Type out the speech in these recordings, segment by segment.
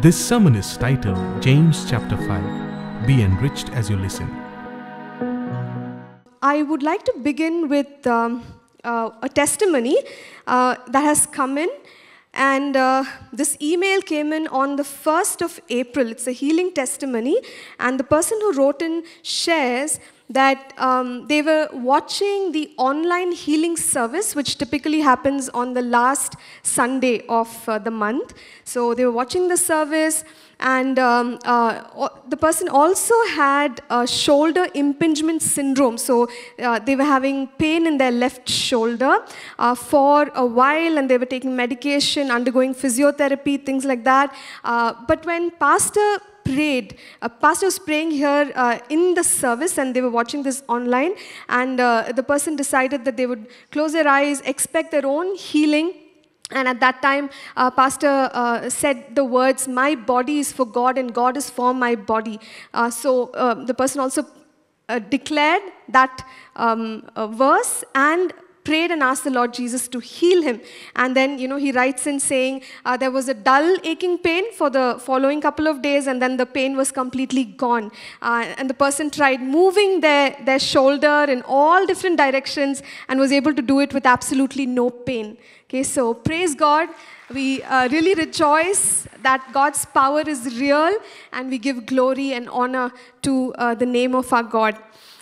This sermon is titled James chapter 5. Be enriched as you listen. I would like to begin with um, uh, a testimony uh, that has come in. And uh, this email came in on the 1st of April. It's a healing testimony. And the person who wrote in shares that um, they were watching the online healing service, which typically happens on the last Sunday of uh, the month. So they were watching the service, and um, uh, the person also had a shoulder impingement syndrome. So uh, they were having pain in their left shoulder uh, for a while, and they were taking medication, undergoing physiotherapy, things like that. Uh, but when Pastor prayed. A pastor was praying here uh, in the service, and they were watching this online. And uh, the person decided that they would close their eyes, expect their own healing. And at that time, uh, Pastor uh, said the words, My body is for God, and God is for my body. Uh, so uh, the person also declared that um, verse and prayed and asked the Lord Jesus to heal him. And then, you know, he writes in saying uh, there was a dull, aching pain for the following couple of days, and then the pain was completely gone. Uh, and the person tried moving their, their shoulder in all different directions and was able to do it with absolutely no pain. Okay, so praise God. We uh, really rejoice that God's power is real, and we give glory and honor to uh, the name of our God.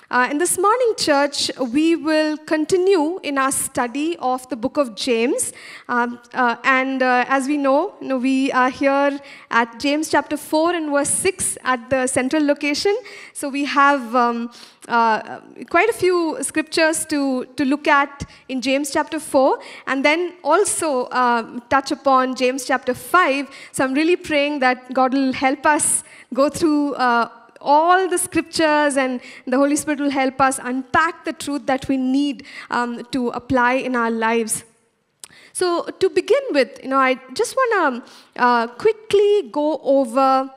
Uh, in this morning, church, we will continue in our study of the book of James. Um, uh, and uh, as we know, you know, we are here at James chapter 4 and verse 6 at the central location. So we have um, uh, quite a few scriptures to, to look at in James chapter 4, and then also uh, touch upon James chapter 5. So I'm really praying that God will help us go through uh, all the scriptures, and the Holy Spirit will help us unpack the truth that we need um, to apply in our lives. So, to begin with, you know, I just want to uh, quickly go over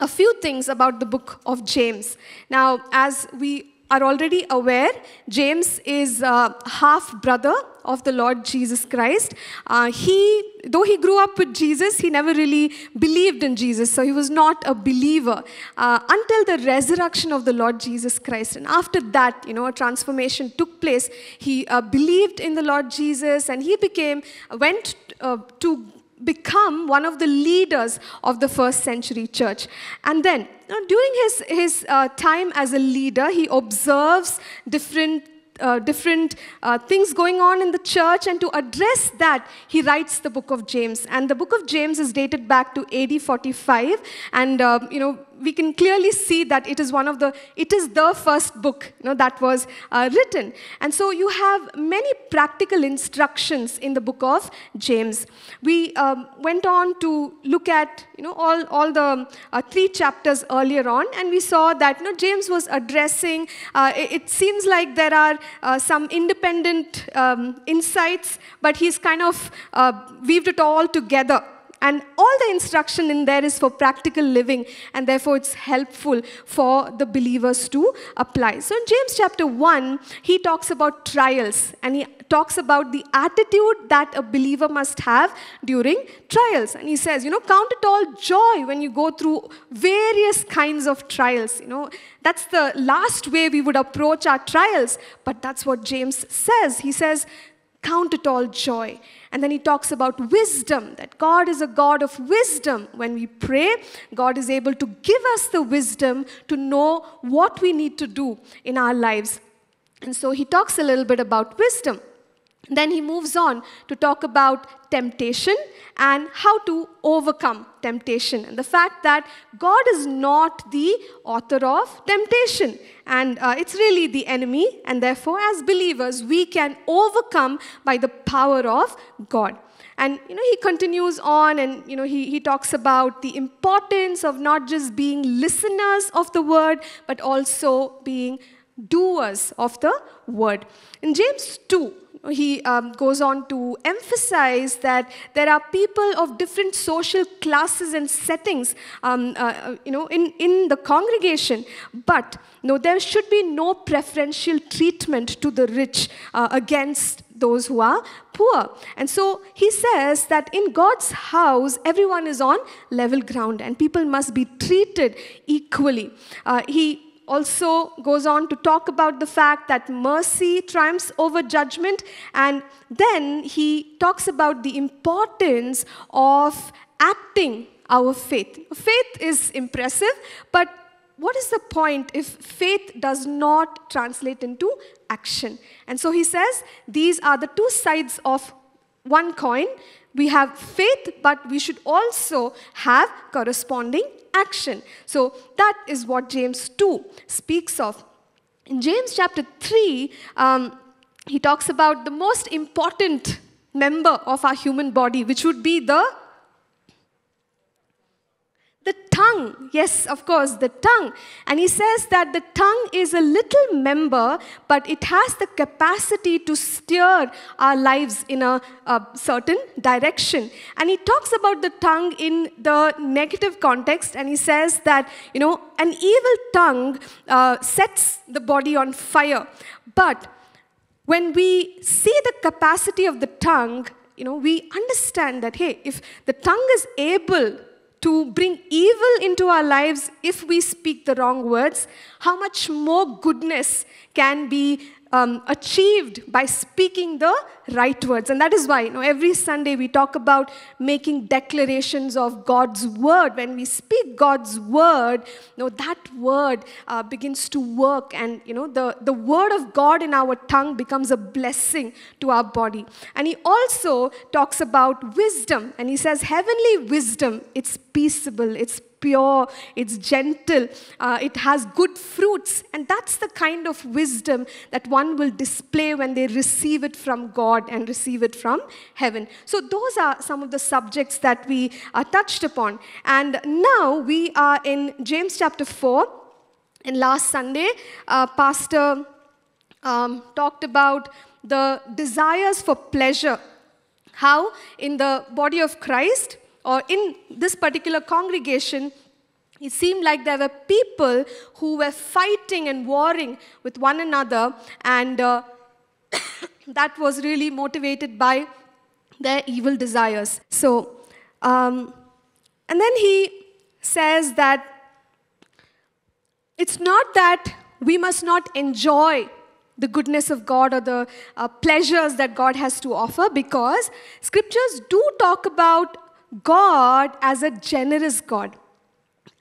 a few things about the book of James. Now, as we are already aware, James is a half brother of the Lord Jesus Christ. Uh, he, though he grew up with Jesus, he never really believed in Jesus, so he was not a believer uh, until the resurrection of the Lord Jesus Christ. And after that, you know, a transformation took place. He uh, believed in the Lord Jesus, and he became went uh, to become one of the leaders of the first century church. And then, during his, his uh, time as a leader, he observes different uh, different uh, things going on in the church, and to address that, he writes the book of James. And the book of James is dated back to AD 45, and uh, you know we can clearly see that it is one of the, it is the first book you know, that was uh, written. And so you have many practical instructions in the book of James. We um, went on to look at you know, all, all the uh, three chapters earlier on, and we saw that you know, James was addressing, uh, it, it, seems like there are uh, some independent um, insights, but he's kind of uh, weaved it all together and all the instruction in there is for practical living, and therefore it's helpful for the believers to apply. So in James chapter 1, he talks about trials, and he talks about the attitude that a believer must have during trials. And he says, you know, count it all joy when you go through various kinds of trials. You know, that's the last way we would approach our trials, but that's what James says. He says, count it all joy. And then he talks about wisdom, that God is a God of wisdom. When we pray, God is able to give us the wisdom to know what we need to do in our lives. And so he talks a little bit about wisdom. Then he moves on to talk about temptation and how to overcome temptation. And the fact that God is not the author of temptation, and uh, it's really the enemy, and therefore, as believers, we can overcome by the power of God. And you know, he continues on and you know, he, he talks about the importance of not just being listeners of the word, but also being doers of the word. In James 2, he um, goes on to emphasize that there are people of different social classes and settings um, uh, uh you know, in, in the congregation, but no, there should be no preferential treatment to the rich uh, against those who are poor. And so he says that in God's house, everyone is on level ground and people must be treated equally. Uh, he also goes on to talk about the fact that mercy triumphs over judgment. And then he talks about the importance of acting our faith. Faith is impressive, but what is the point if faith does not translate into action? And so he says these are the two sides of one coin. We have faith, but we should also have corresponding action. So that is what James 2 speaks of. In James chapter 3, um, he talks about the most important member of our human body, which would be the the tongue, yes, of course, the tongue. And he says that the tongue is a little member, but it has the capacity to steer our lives in a, a certain direction. And he talks about the tongue in the negative context, and he says that, you know, an evil tongue uh, sets the body on fire. But when we see the capacity of the tongue, you know, we understand that, hey, if the tongue is able to bring evil into our lives if we speak the wrong words, how much more goodness can be um, achieved by speaking the right words. And that is why you know, every Sunday we talk about making declarations of God's word. When we speak God's word, you know, that word uh, begins to work, and you know, the, the word of God in our tongue becomes a blessing to our body. And he also talks about wisdom, and he says, Heavenly wisdom, it's peaceable, it's pure, it's gentle, uh, it has good fruits. And that's the kind of wisdom that one will display when they receive it from God and receive it from heaven. So, those are some of the subjects that we uh, touched upon. And now we are in James chapter 4. And last Sunday, uh, Pastor um, talked about the desires for pleasure. How in the body of Christ, or in this particular congregation, it seemed like there were people who were fighting and warring with one another, and uh, that was really motivated by their evil desires. So, um, and then he says that it's not that we must not enjoy the goodness of God or the uh, pleasures that God has to offer because scriptures do talk about God as a generous God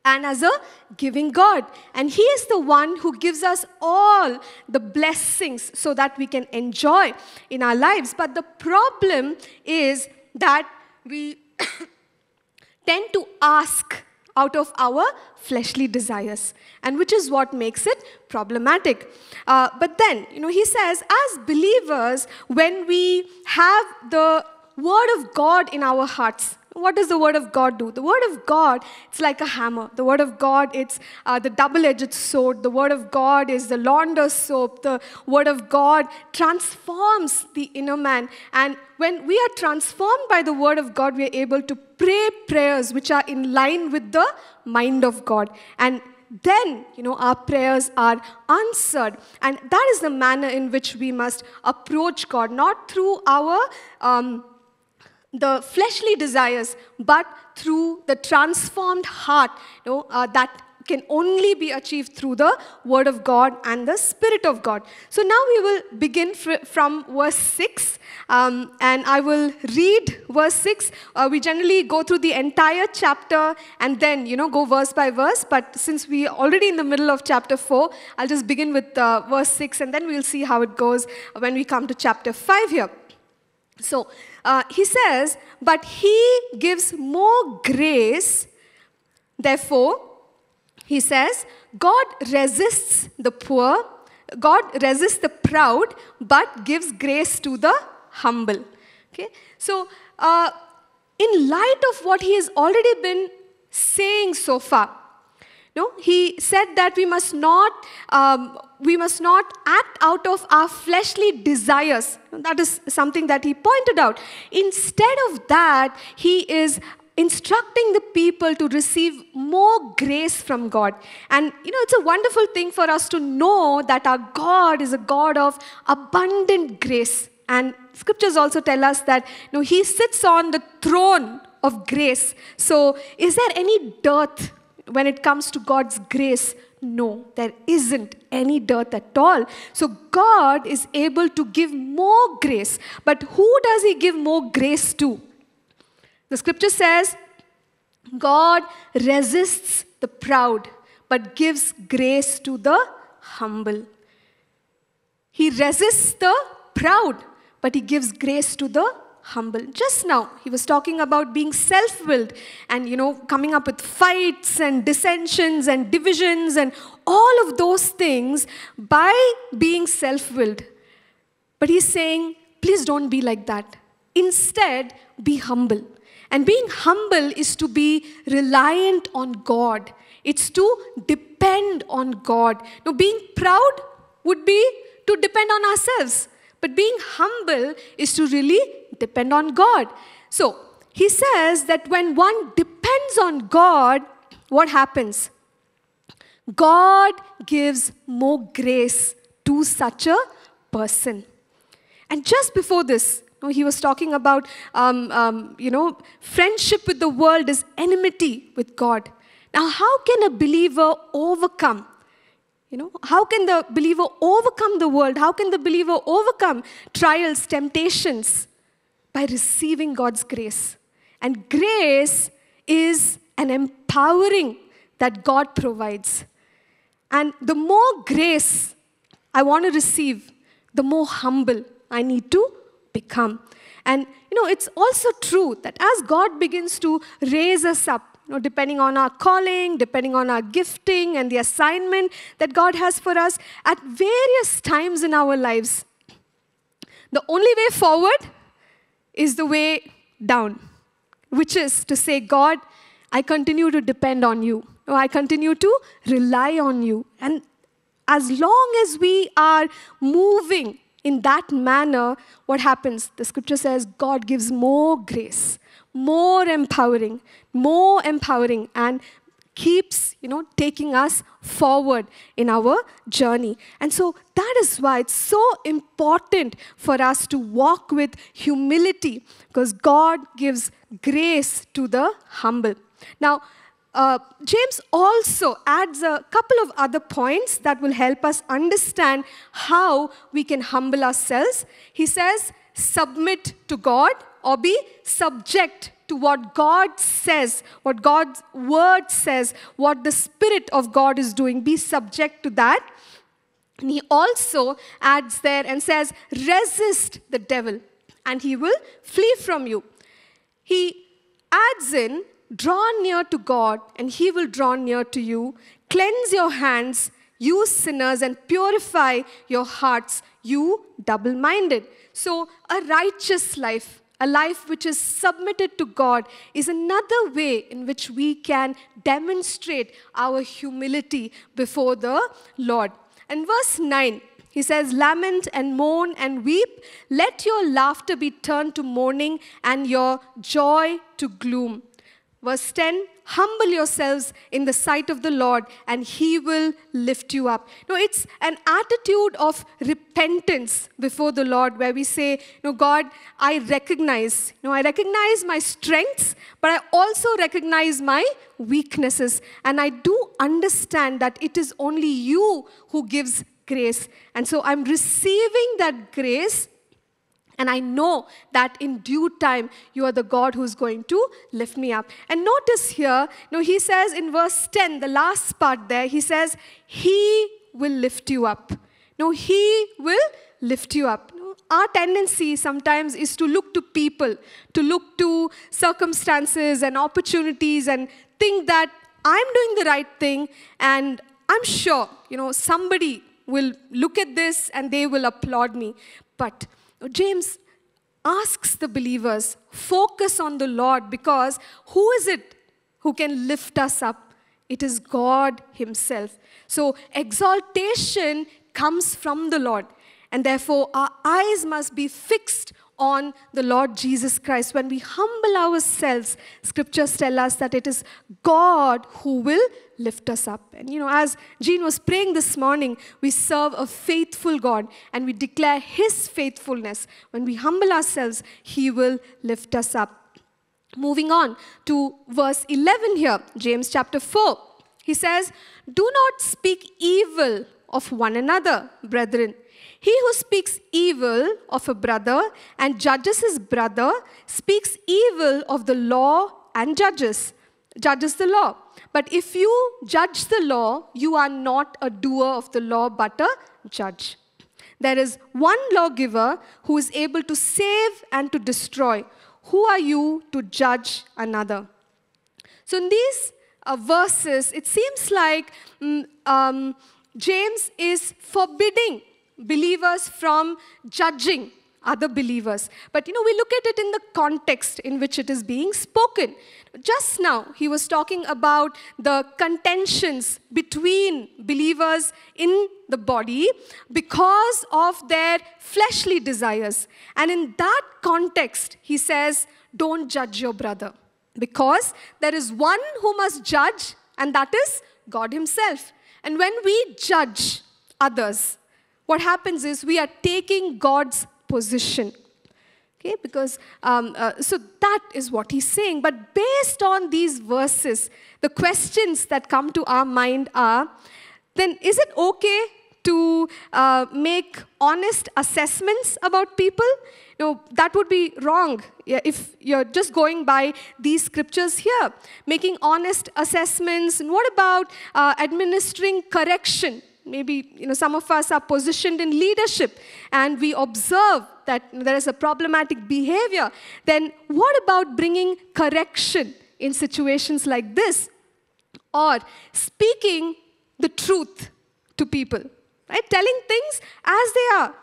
and as a giving God. And He is the one who gives us all the blessings so that we can enjoy in our lives. But the problem is that we tend to ask out of our fleshly desires, and which is what makes it problematic. Uh, but then, you know, he says, as believers, when we have the word of God in our hearts, what does the word of God do? The word of God, it's like a hammer. The word of God, it's uh, the double edged sword. The word of God is the launder's soap. The word of God transforms the inner man. And when we are transformed by the word of God, we are able to pray prayers which are in line with the mind of God. And then you know our prayers are answered and that is the manner in which we must approach god not through our um, the fleshly desires, but through the transformed heart you know, uh, that can only be achieved through the Word of God and the Spirit of God. So now we will begin fr- from verse 6, um, and I will read verse 6. Uh, we generally go through the entire chapter and then, you know, go verse by verse, but since we are already in the middle of chapter 4, I'll just begin with uh, verse 6, and then we'll see how it goes when we come to chapter 5 here. So uh, he says, but he gives more grace. Therefore, he says, God resists the poor, God resists the proud, but gives grace to the humble. Okay? So, uh, in light of what he has already been saying so far, no, he said that we must not um, we must not act out of our fleshly desires. That is something that he pointed out. Instead of that, he is instructing the people to receive more grace from God. And you know, it's a wonderful thing for us to know that our God is a God of abundant grace. And scriptures also tell us that you know, he sits on the throne of grace. So, is there any dearth when it comes to God's grace? No, there isn't any dearth at all. So, God is able to give more grace. But who does He give more grace to? The scripture says, God resists the proud, but gives grace to the humble. He resists the proud, but he gives grace to the humble. Just now, he was talking about being self willed and, you know, coming up with fights and dissensions and divisions and all of those things by being self willed. But he's saying, please don't be like that. Instead, be humble. And being humble is to be reliant on God, it's to depend on God. Now, being proud would be to depend on ourselves. But being humble is to really depend on God. So, he says that when one depends on God, what happens? God gives more grace to such a person. And just before this, he was talking about, um, um, you know, friendship with the world is enmity with God. Now, how can a believer overcome? You know, how can the believer overcome the world? How can the believer overcome trials, temptations? By receiving God's grace. And grace is an empowering that God provides. And the more grace I want to receive, the more humble I need to become. And you know, it's also true that as God begins to raise us up, you know, depending on our calling, depending on our gifting and the assignment that God has for us at various times in our lives. The only way forward is the way down, which is to say, God, I continue to depend on you. I continue to rely on you. And as long as we are moving in that manner, what happens? The scripture says God gives more grace more empowering, more empowering, and keeps you know taking us forward in our journey. And so that is why it's so important for us to walk with humility because god gives grace to the humble. Now uh, james also adds a couple of other points that will help us understand how we can humble ourselves. He says submit to god or be subject to what God says, what God's word says, what the Spirit of God is doing. Be subject to that. And he also adds there and says, resist the devil and he will flee from you. He adds in, draw near to God and he will draw near to you. Cleanse your hands, you sinners, and purify your hearts, you double minded. So, a righteous life a life which is submitted to God, is another way in which we can demonstrate our humility before the Lord. And verse 9, he says, Lament and mourn and weep. Let your laughter be turned to mourning and your joy to gloom. Verse 10 Humble yourselves in the sight of the Lord, and He will lift you up. No, it's an attitude of repentance before the Lord where we say, No, God, I recognize, know, I recognize my strengths, but I also recognize my weaknesses. And I do understand that it is only you who gives grace. And so I'm receiving that grace and I know that in due time, you are the God who's going to lift me up. And notice here, know, he says in verse 10, the last part there, he says, He will lift you up. No, He will lift you up. Our tendency sometimes is to look to people, to look to circumstances and opportunities and think that I'm doing the right thing and I'm sure, you know, somebody will look at this and they will applaud me. But James asks the believers, focus on the Lord because who is it who can lift us up? It is God Himself. So, exaltation comes from the Lord, and therefore, our eyes must be fixed on the Lord Jesus Christ, when we humble ourselves, scriptures tell us that it is God who will lift us up. And you know, as Jean was praying this morning, we serve a faithful God and we declare His faithfulness. When we humble ourselves, He will lift us up. Moving on to verse 11 here, James chapter 4. He says, Do not speak evil of one another, brethren. He who speaks evil of a brother and judges his brother speaks evil of the law and judges, judges the law. But if you judge the law, you are not a doer of the law, but a judge. There is one lawgiver who is able to save and to destroy. Who are you to judge another? So, in these uh, verses, it seems like mm, um, James is forbidding believers from judging other believers. But you know, we look at it in the context in which it is being spoken. Just now, he was talking about the contentions between believers in the body because of their fleshly desires. And in that context, he says, Don't judge your brother. Because there is one who must judge, and that is God Himself. And when we judge others, what happens is we are taking God's position. Okay, because um, uh, so that is what he's saying. But based on these verses, the questions that come to our mind are then is it okay to uh, make honest assessments about people? No, that would be wrong if you're just going by these scriptures here. Making honest assessments. And what about uh, administering correction? Maybe you know, some of us are positioned in leadership and we observe that there is a problematic behavior, then what about bringing correction in situations like this? Or speaking the truth to people, right? Telling things as they are.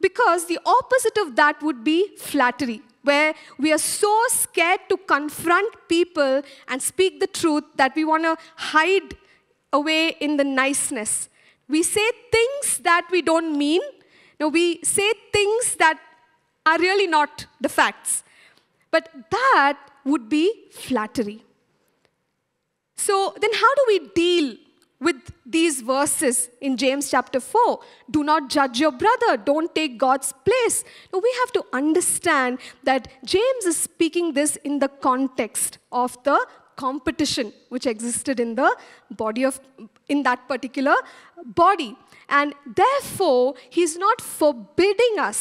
Because the opposite of that would be flattery, where we are so scared to confront people and speak the truth that we want to hide away in the niceness we say things that we don't mean. No, we say things that are really not the facts. But that would be flattery. So then, how do we deal with these verses in James chapter 4? Do not judge your brother, don't take God's place. No, we have to understand that James is speaking this in the context of the competition which existed in the body of in that particular body and therefore he's not forbidding us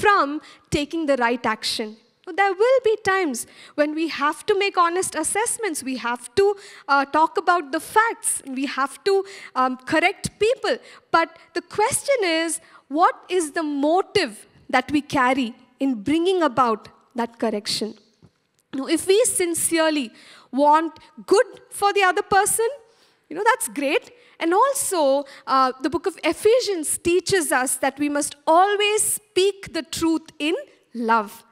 from taking the right action there will be times when we have to make honest assessments. We have to uh, talk about the facts. We have to um, correct people. But the question is what is the motive that we carry in bringing about that correction? Now, if we sincerely want good for the other person, you know, that's great. And also, uh, the book of Ephesians teaches us that we must always speak the truth in love.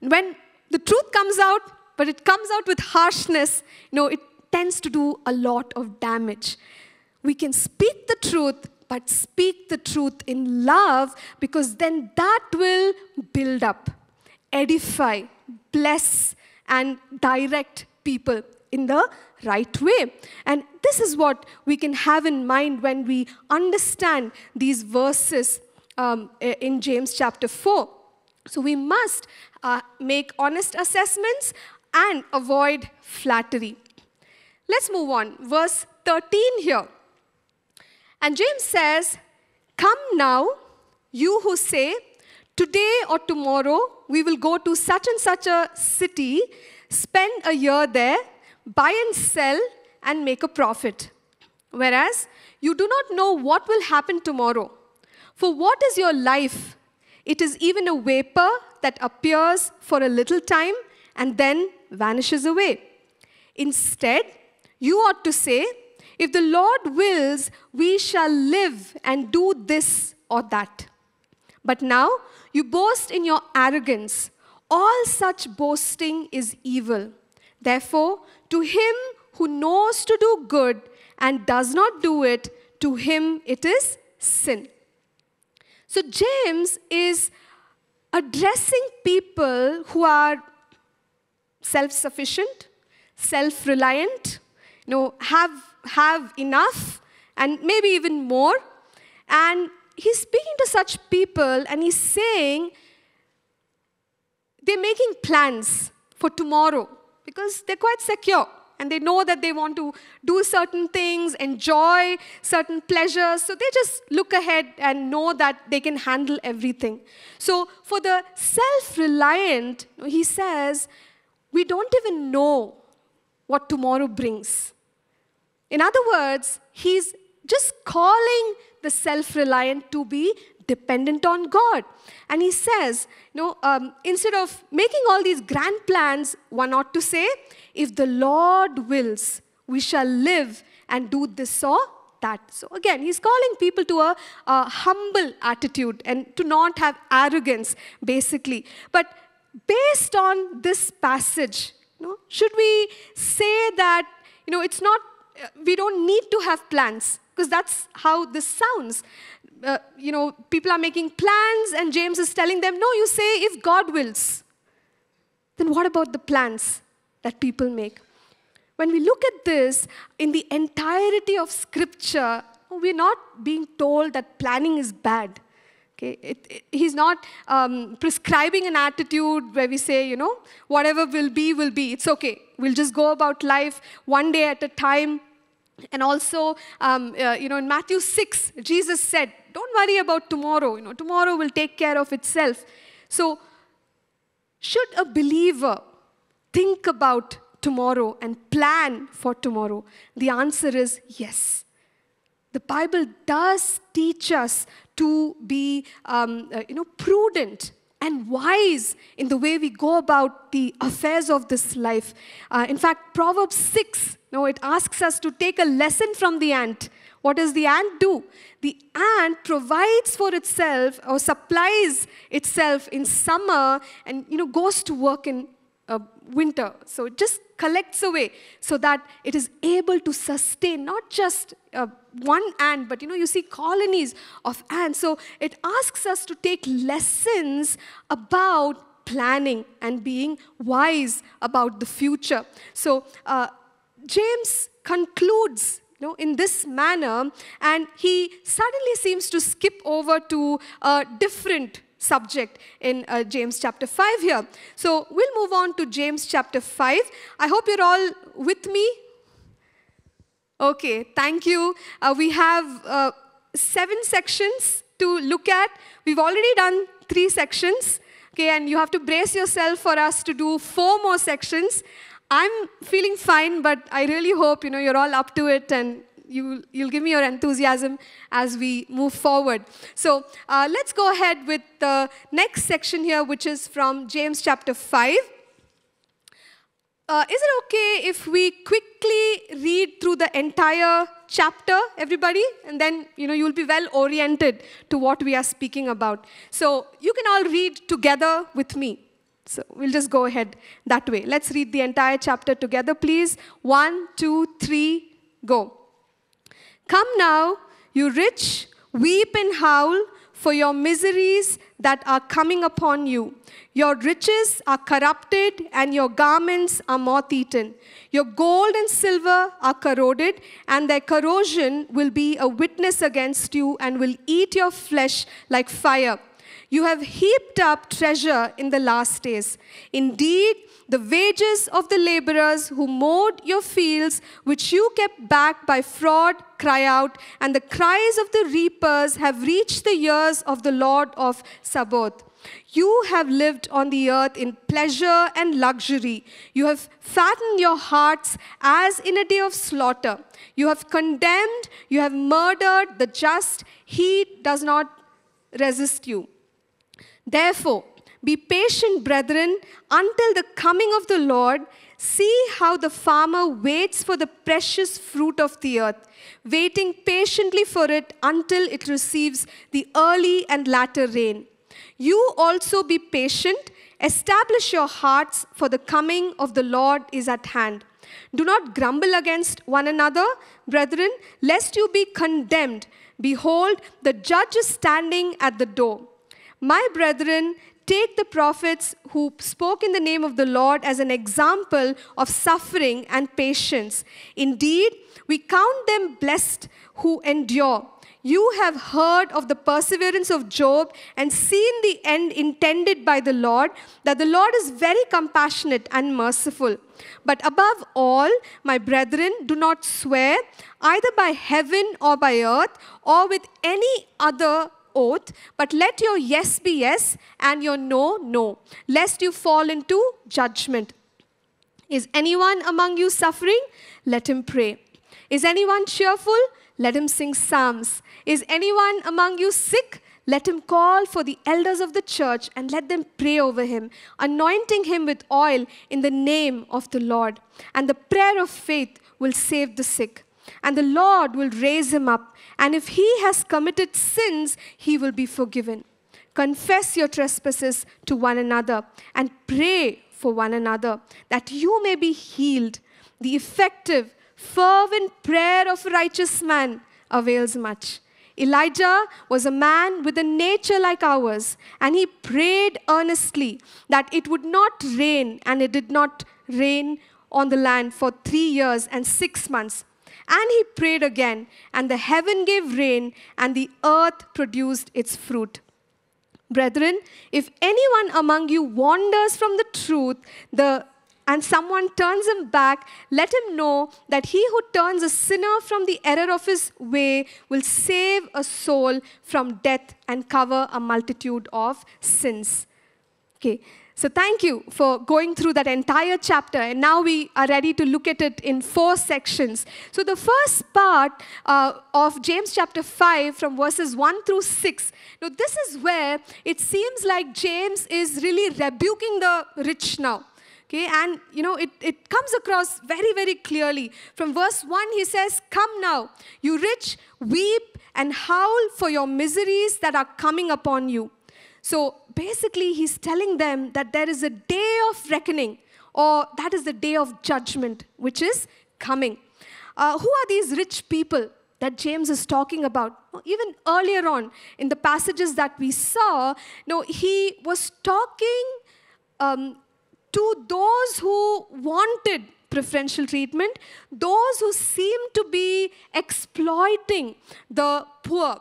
When the truth comes out, but it comes out with harshness, you know, it tends to do a lot of damage. We can speak the truth, but speak the truth in love because then that will build up, edify, bless, and direct people in the right way. And this is what we can have in mind when we understand these verses um, in James chapter 4. So we must uh, make honest assessments and avoid flattery. Let's move on. Verse 13 here. And James says, Come now, you who say, Today or tomorrow we will go to such and such a city, spend a year there, buy and sell, and make a profit. Whereas you do not know what will happen tomorrow. For what is your life? It is even a vapor that appears for a little time and then vanishes away. Instead, you ought to say, If the Lord wills, we shall live and do this or that. But now you boast in your arrogance. All such boasting is evil. Therefore, to him who knows to do good and does not do it, to him it is sin. So, James is addressing people who are self sufficient, self reliant, you know, have, have enough, and maybe even more. And he's speaking to such people and he's saying they're making plans for tomorrow because they're quite secure and they know that they want to do certain things, enjoy certain pleasures. So they just look ahead and know that they can handle everything. So for the self reliant, he says, we don't even know what tomorrow brings. In other words, he's just calling the self reliant to be dependent on God. And he says, you know, um, instead of making all these grand plans, one ought to say, if the Lord wills, we shall live and do this or that. So again, he's calling people to a, a humble attitude and to not have arrogance, basically. But based on this passage, you know, should we say that, you know, it's not, uh, we don't need to have plans because that's how this sounds. Uh, you know, people are making plans, and James is telling them, no, you say if God wills. Then what about the plans that people make? When we look at this in the entirety of Scripture, we're not being told that planning is bad. Okay? It, it, he's not um, prescribing an attitude where we say, you know, whatever will be, will be. It's okay. We'll just go about life one day at a time. And also, um, uh, you know, in Matthew 6, Jesus said, Don't worry about tomorrow. You know, tomorrow will take care of itself. So, should a believer think about tomorrow and plan for tomorrow? The answer is yes. The Bible does teach us to be, um, uh, you know, prudent and wise in the way we go about the affairs of this life. Uh, in fact, Proverbs 6, know, it asks us to take a lesson from the ant. What does the ant do? The ant provides for itself or supplies itself in summer and you know goes to work in uh, winter. So it just collects away so that it is able to sustain not just uh, one ant, but you know, you see colonies of ants. So it asks us to take lessons about planning and being wise about the future. So uh, James concludes you know, in this manner, and he suddenly seems to skip over to a different subject in uh, James chapter 5 here. So we'll move on to James chapter 5. I hope you're all with me. Okay, thank you. Uh, we have uh, seven sections to look at. We've already done three sections. Okay, and you have to brace yourself for us to do four more sections. I'm feeling fine, but I really hope you know you're all up to it and you, you'll give me your enthusiasm as we move forward. So uh, let's go ahead with the next section here, which is from James chapter 5. Uh, is it okay if we quickly read through the entire chapter, everybody? And then, you know, you'll be well oriented to what we are speaking about. So you can all read together with me. So we'll just go ahead that way. Let's read the entire chapter together, please. One, two, three, go. Come now, you rich, weep and howl for your miseries that are coming upon you. Your riches are corrupted, and your garments are moth eaten. Your gold and silver are corroded, and their corrosion will be a witness against you and will eat your flesh like fire. You have heaped up treasure in the last days. Indeed, the wages of the laborers who mowed your fields, which you kept back by fraud, cry out, and the cries of the reapers have reached the ears of the Lord of Sabaoth. You have lived on the earth in pleasure and luxury. You have fattened your hearts as in a day of slaughter. You have condemned, you have murdered the just. He does not resist you. Therefore, be patient, brethren, until the coming of the Lord. See how the farmer waits for the precious fruit of the earth, waiting patiently for it until it receives the early and latter rain. You also be patient, establish your hearts, for the coming of the Lord is at hand. Do not grumble against one another, brethren, lest you be condemned. Behold, the judge is standing at the door. My brethren, take the prophets who spoke in the name of the Lord as an example of suffering and patience. Indeed, we count them blessed who endure. You have heard of the perseverance of Job and seen the end intended by the Lord, that the Lord is very compassionate and merciful. But above all, my brethren, do not swear either by heaven or by earth or with any other oath, but let your yes be yes and your no, no, lest you fall into judgment. Is anyone among you suffering? Let him pray. Is anyone cheerful? Let him sing psalms. Is anyone among you sick? Let him call for the elders of the church and let them pray over him, anointing him with oil in the name of the Lord. And the prayer of faith will save the sick, and the Lord will raise him up. And if he has committed sins, he will be forgiven. Confess your trespasses to one another and pray for one another that you may be healed. The effective, fervent prayer of a righteous man avails much. Elijah was a man with a nature like ours, and he prayed earnestly that it would not rain, and it did not rain on the land for three years and six months. And he prayed again, and the heaven gave rain, and the earth produced its fruit. Brethren, if anyone among you wanders from the truth, the and someone turns him back, let him know that he who turns a sinner from the error of his way will save a soul from death and cover a multitude of sins. Okay, so thank you for going through that entire chapter, and now we are ready to look at it in four sections. So the first part uh, of James chapter 5, from verses 1 through 6, now this is where it seems like James is really rebuking the rich now. Okay, and you know, it, it comes across very, very clearly. From verse 1, he says, Come now, you rich, weep and howl for your miseries that are coming upon you. So basically, he's telling them that there is a day of reckoning, or that is the day of judgment, which is coming. Uh, who are these rich people that James is talking about? Even earlier on in the passages that we saw, no, he was talking um, to those who wanted preferential treatment, those who seem to be exploiting the poor.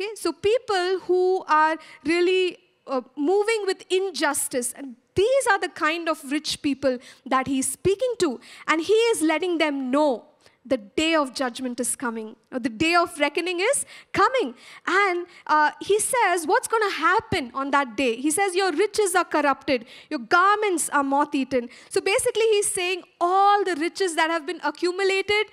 Okay, so people who are really uh, moving with injustice, and these are the kind of rich people that he's speaking to, and he is letting them know the day of judgment is coming. The day of reckoning is coming. And uh, he says, What's going to happen on that day? He says, Your riches are corrupted, your garments are moth eaten. So basically, he's saying all the riches that have been accumulated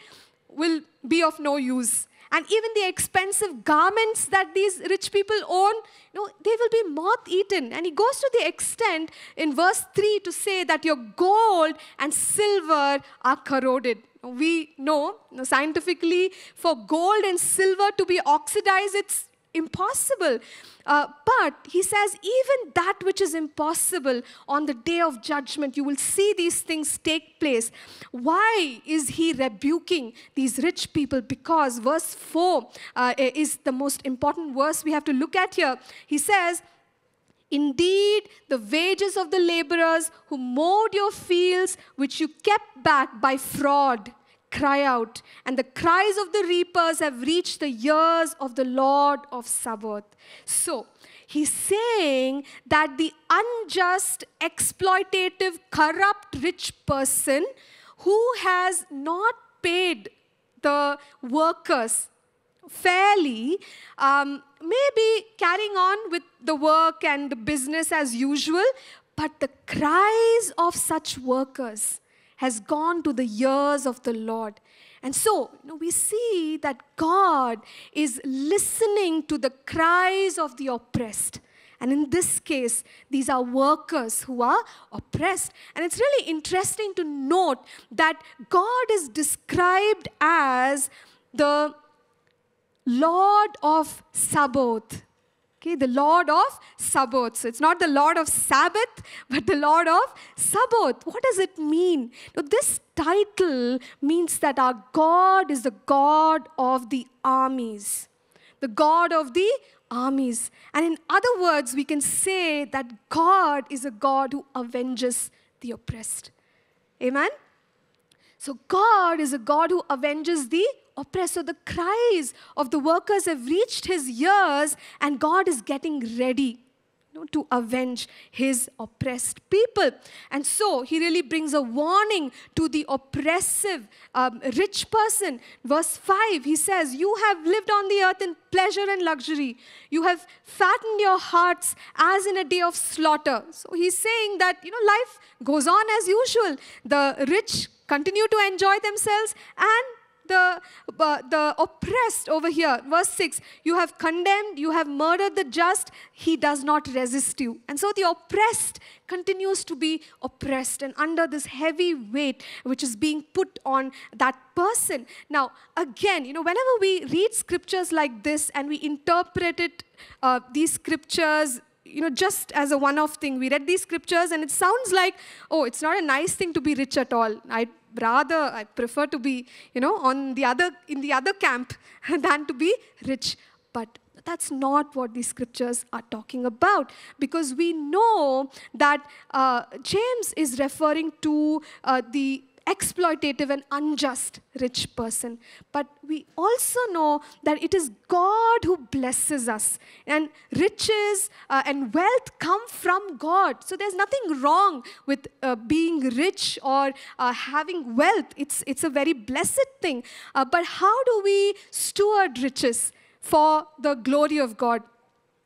will be of no use. And even the expensive garments that these rich people own, you know, they will be moth eaten. And he goes to the extent in verse 3 to say that your gold and silver are corroded. We know scientifically for gold and silver to be oxidized, it's impossible. Uh, but he says, even that which is impossible on the day of judgment, you will see these things take place. Why is he rebuking these rich people? Because verse 4 uh, is the most important verse we have to look at here. He says, Indeed, the wages of the laborers who mowed your fields, which you kept back by fraud, cry out, and the cries of the reapers have reached the ears of the Lord of Sabaoth. So, he's saying that the unjust, exploitative, corrupt rich person who has not paid the workers fairly, um, maybe carrying on with the work and the business as usual, but the cries of such workers has gone to the ears of the Lord. And so, you know, we see that God is listening to the cries of the oppressed. And in this case, these are workers who are oppressed. And it's really interesting to note that God is described as the Lord of Sabaoth. Okay, the Lord of Sabbath. So it's not the Lord of Sabbath, but the Lord of Sabbath. What does it mean? Now, this title means that our God is the God of the armies. The God of the armies. And in other words, we can say that God is a God who avenges the oppressed. Amen? So God is a God who avenges the oppressed. So the cries of the workers have reached his ears, and God is getting ready you know, to avenge his oppressed people. And so he really brings a warning to the oppressive um, rich person. Verse 5, he says, You have lived on the earth in pleasure and luxury. You have fattened your hearts as in a day of slaughter. So he's saying that, you know, life goes on as usual. The rich continue to enjoy themselves and the, uh, the oppressed over here. Verse 6 You have condemned, you have murdered the just, he does not resist you. And so the oppressed continues to be oppressed and under this heavy weight which is being put on that person. Now, again, you know, whenever we read scriptures like this and we interpret it, uh, these scriptures, you know, just as a one off thing, we read these scriptures and it sounds like, oh, it's not a nice thing to be rich at all. I rather i prefer to be you know on the other in the other camp than to be rich. But that's not what these scriptures are talking about because we know that uh, james is referring to uh, the exploitative and unjust rich person. But we also know that it is God who blesses us. And riches uh, and wealth come from God. So there's nothing wrong with uh, being rich or uh, having wealth. It's, it's a very blessed thing. Uh, but how do we steward riches for the glory of God?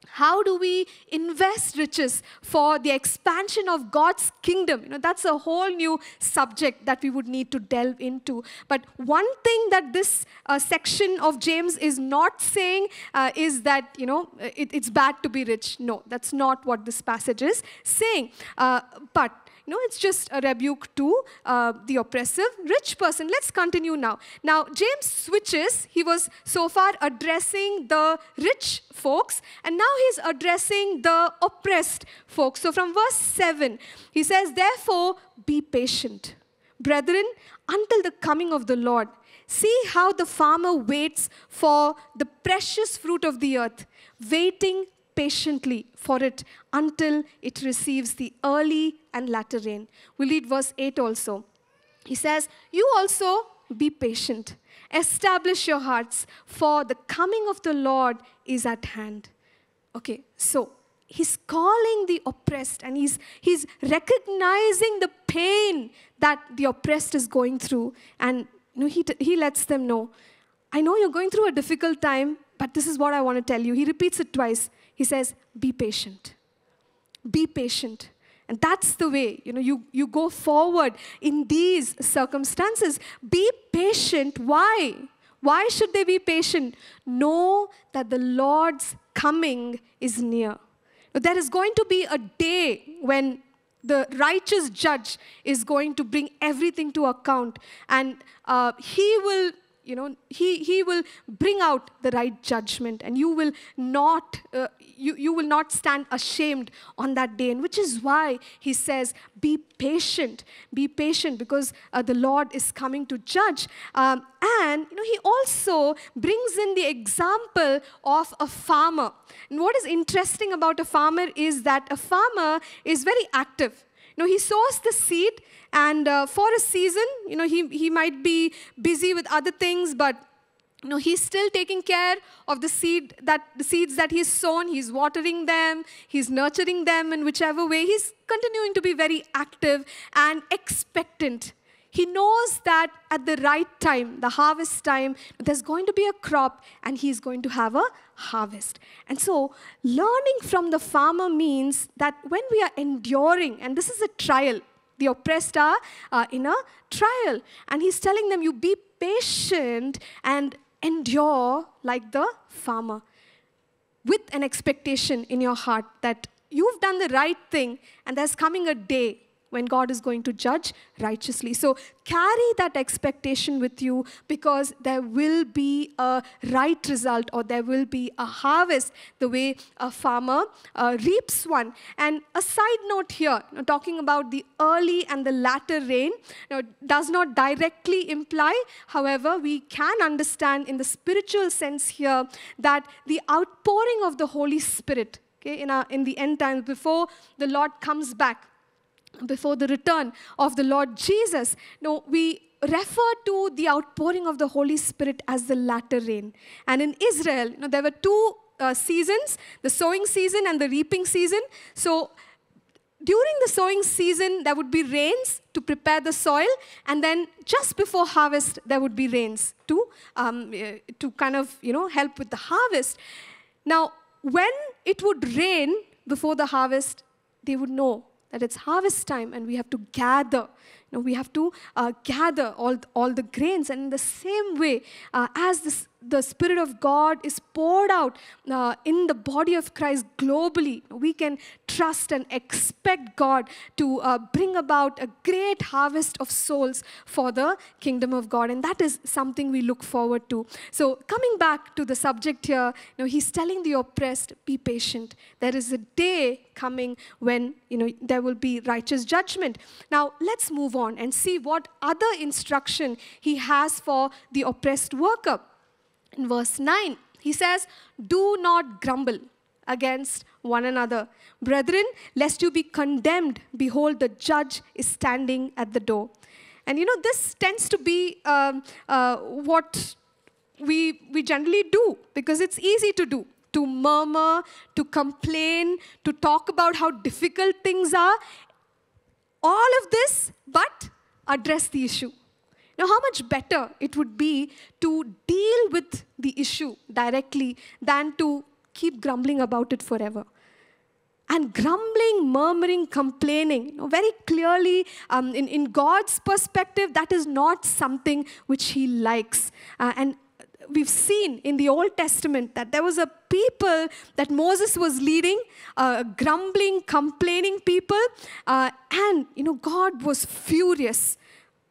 How do we invest riches for the expansion of God's kingdom? You know, that's a whole new subject that we would need to delve into. But one thing that this uh, section of James is not saying uh, is that, you know, it, it's bad to be rich. No, that's not what this passage is saying. Uh, but no, it's just a rebuke to uh, the oppressive rich person. Let's continue now. Now, James switches. He was so far addressing the rich folks, and now he's addressing the oppressed folks. So, from verse 7, he says, Therefore, be patient, brethren, until the coming of the Lord. See how the farmer waits for the precious fruit of the earth, waiting patiently for it until it receives the early and latter rain. We'll read verse 8 also. He says, You also be patient. Establish your hearts, for the coming of the Lord is at hand. Okay, so he's calling the oppressed and he's, he's recognizing the pain that the oppressed is going through. And you know, he, he lets them know, I know you're going through a difficult time, but this is what I want to tell you. He repeats it twice. He says, Be patient. Be patient. And that's the way, you know, you, you go forward in these circumstances. Be patient. Why? Why should they be patient? Know that the Lord's coming is near. There is going to be a day when the righteous judge is going to bring everything to account and uh, he will you know he, he will bring out the right judgment and you will not uh, you, you will not stand ashamed on that day. And which is why he says be patient be patient because uh, the lord is coming to judge. Um, and you know he also brings in the example of a farmer. And what is interesting about a farmer is that a farmer is very active know, he sows the seed, and uh, for a season, you know, he, he might be busy with other things, but you know, he's still taking care of the seed that the seeds that he's sown. He's watering them, he's nurturing them in whichever way. He's continuing to be very active and expectant. He knows that at the right time, the harvest time, there's going to be a crop and he's going to have a harvest. And so, learning from the farmer means that when we are enduring, and this is a trial, the oppressed are uh, in a trial. And he's telling them, you be patient and endure like the farmer with an expectation in your heart that you've done the right thing and there's coming a day when God is going to judge righteously. So carry that expectation with you because there will be a right result or there will be a harvest the way a farmer uh, reaps one. And a side note here, talking about the early and the latter rain, know, does not directly imply, however, we can understand in the spiritual sense here that the outpouring of the Holy Spirit okay, in, our, in the end times before the Lord comes back before the return of the Lord Jesus. No, we refer to the outpouring of the Holy Spirit as the latter rain. And in Israel, you know, there were two uh, seasons the sowing season and the reaping season. So during the sowing season, there would be rains to prepare the soil, and then just before harvest, there would be rains to, um, uh, to kind of you know, help with the harvest. Now, when it would rain before the harvest, they would know that it's harvest time and we have to gather. You know, we have to uh, gather all, all the grains. And in the same way, uh, as this, the Spirit of God is poured out uh, in the body of Christ globally, we can trust and expect God to uh, bring about a great harvest of souls for the kingdom of God. And that is something we look forward to. So, coming back to the subject here, you know, he's telling the oppressed, be patient. There is a day coming when you know there will be righteous judgment. Now, let's move on and see what other instruction he has for the oppressed worker. In verse 9, he says, Do not grumble against one another. Brethren, lest you be condemned, behold, the judge is standing at the door. And you know, this tends to be um, uh, what we, we generally do because it's easy to do to murmur, to complain, to talk about how difficult things are. All of this, but address the issue. Now, how much better it would be to deal with the issue directly than to keep grumbling about it forever. And grumbling, murmuring, complaining, you know, very clearly, um, in, in God's perspective, that is not something which He likes. Uh, and we've seen in the Old Testament that there was a people that Moses was leading, uh, grumbling, complaining people, uh, and you know God was furious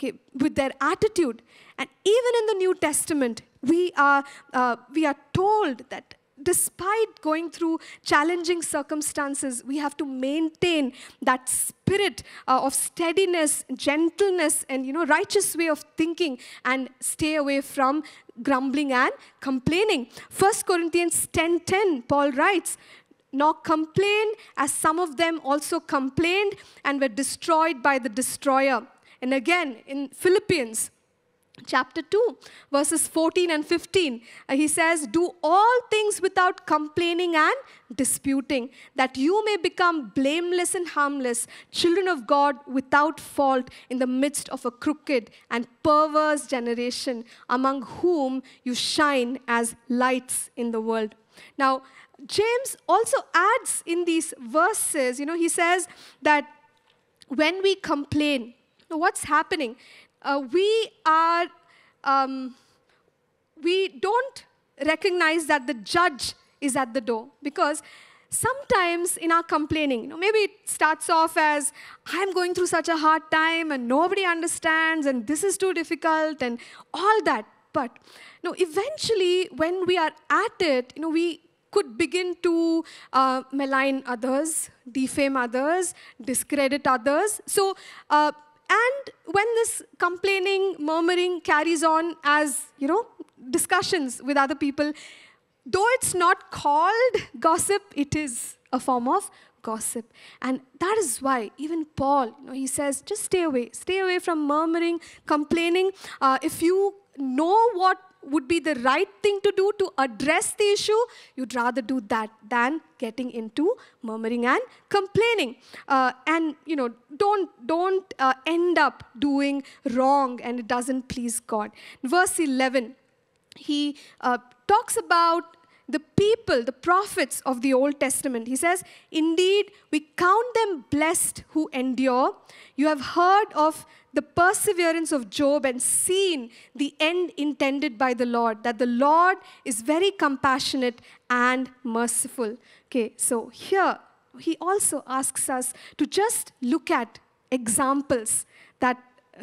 okay, with their attitude. And even in the New Testament, we are, uh, we are told that despite going through challenging circumstances, we have to maintain that spirit uh, of steadiness, gentleness, and you know, righteous way of thinking and stay away from grumbling and complaining. 1 Corinthians 10:10, 10, Paul writes, nor complain as some of them also complained and were destroyed by the destroyer. And again, in Philippians chapter 2, verses 14 and 15, uh, he says, Do all things without complaining and disputing, that you may become blameless and harmless, children of God without fault in the midst of a crooked and perverse generation, among whom you shine as lights in the world. Now, James also adds in these verses, you know, he says that when we complain, now, what's happening? Uh, we are, um, we don't recognize that the judge is at the door because sometimes in our complaining, you know, maybe it starts off as, I'm going through such a hard time and nobody understands and this is too difficult and all that. But you know, eventually, when we are at it, you know, we could begin to uh, malign others, defame others, discredit others. So, uh, and when this complaining, murmuring carries on as, you know, discussions with other people, though it's not called gossip, it is a form of gossip. And that is why even Paul, you know, he says, just stay away. Stay away from murmuring, complaining. Uh, if you know what would be the right thing to do to address the issue, you'd rather do that than getting into murmuring and complaining. Uh, and you know, don't don't uh, end up doing wrong and it doesn't please God. Verse 11, he uh, talks about the people, the prophets of the Old Testament. He says, Indeed, we count them blessed who endure. You have heard of the perseverance of Job and seen the end intended by the Lord, that the Lord is very compassionate and merciful. Okay, so here he also asks us to just look at examples that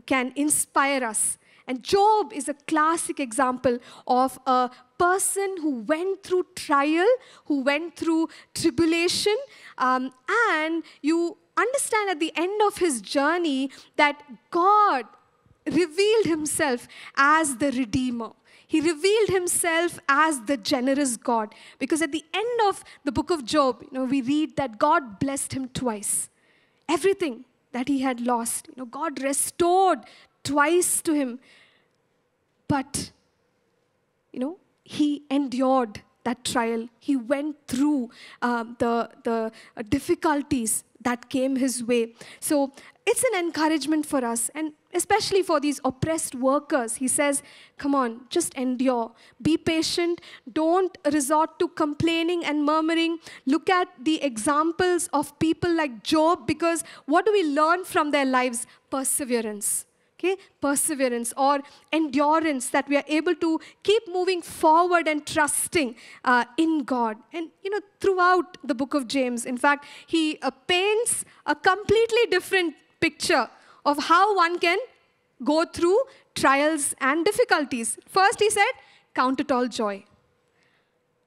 can inspire us. And Job is a classic example of a person who went through trial, who went through tribulation, um, and you understand at the end of his journey that God revealed himself as the Redeemer. He revealed himself as the generous God. Because at the end of the book of Job, you know, we read that God blessed him twice. Everything that he had lost, you know, God restored twice to him. But, you know, he endured that trial. He went through uh, the, the difficulties that came his way. So it's an encouragement for us, and especially for these oppressed workers. He says, Come on, just endure. Be patient. Don't resort to complaining and murmuring. Look at the examples of people like Job, because what do we learn from their lives? Perseverance okay? Perseverance or endurance that we are able to keep moving forward and trusting uh, in god. And you know throughout the book of james in fact he uh, paints a completely different picture of how one can go through trials and difficulties. First he said count it all joy.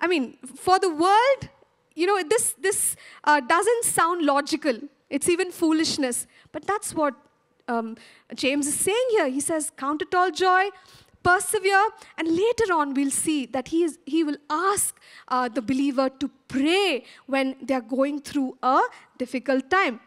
I mean for the world you know this this uh, doesn't sound logical. It's even foolishness. But that's what um, James is saying here. He says, Count it all joy, persevere, and later on we'll see that he, is, he will ask uh, the believer to pray when they're going through a difficult time.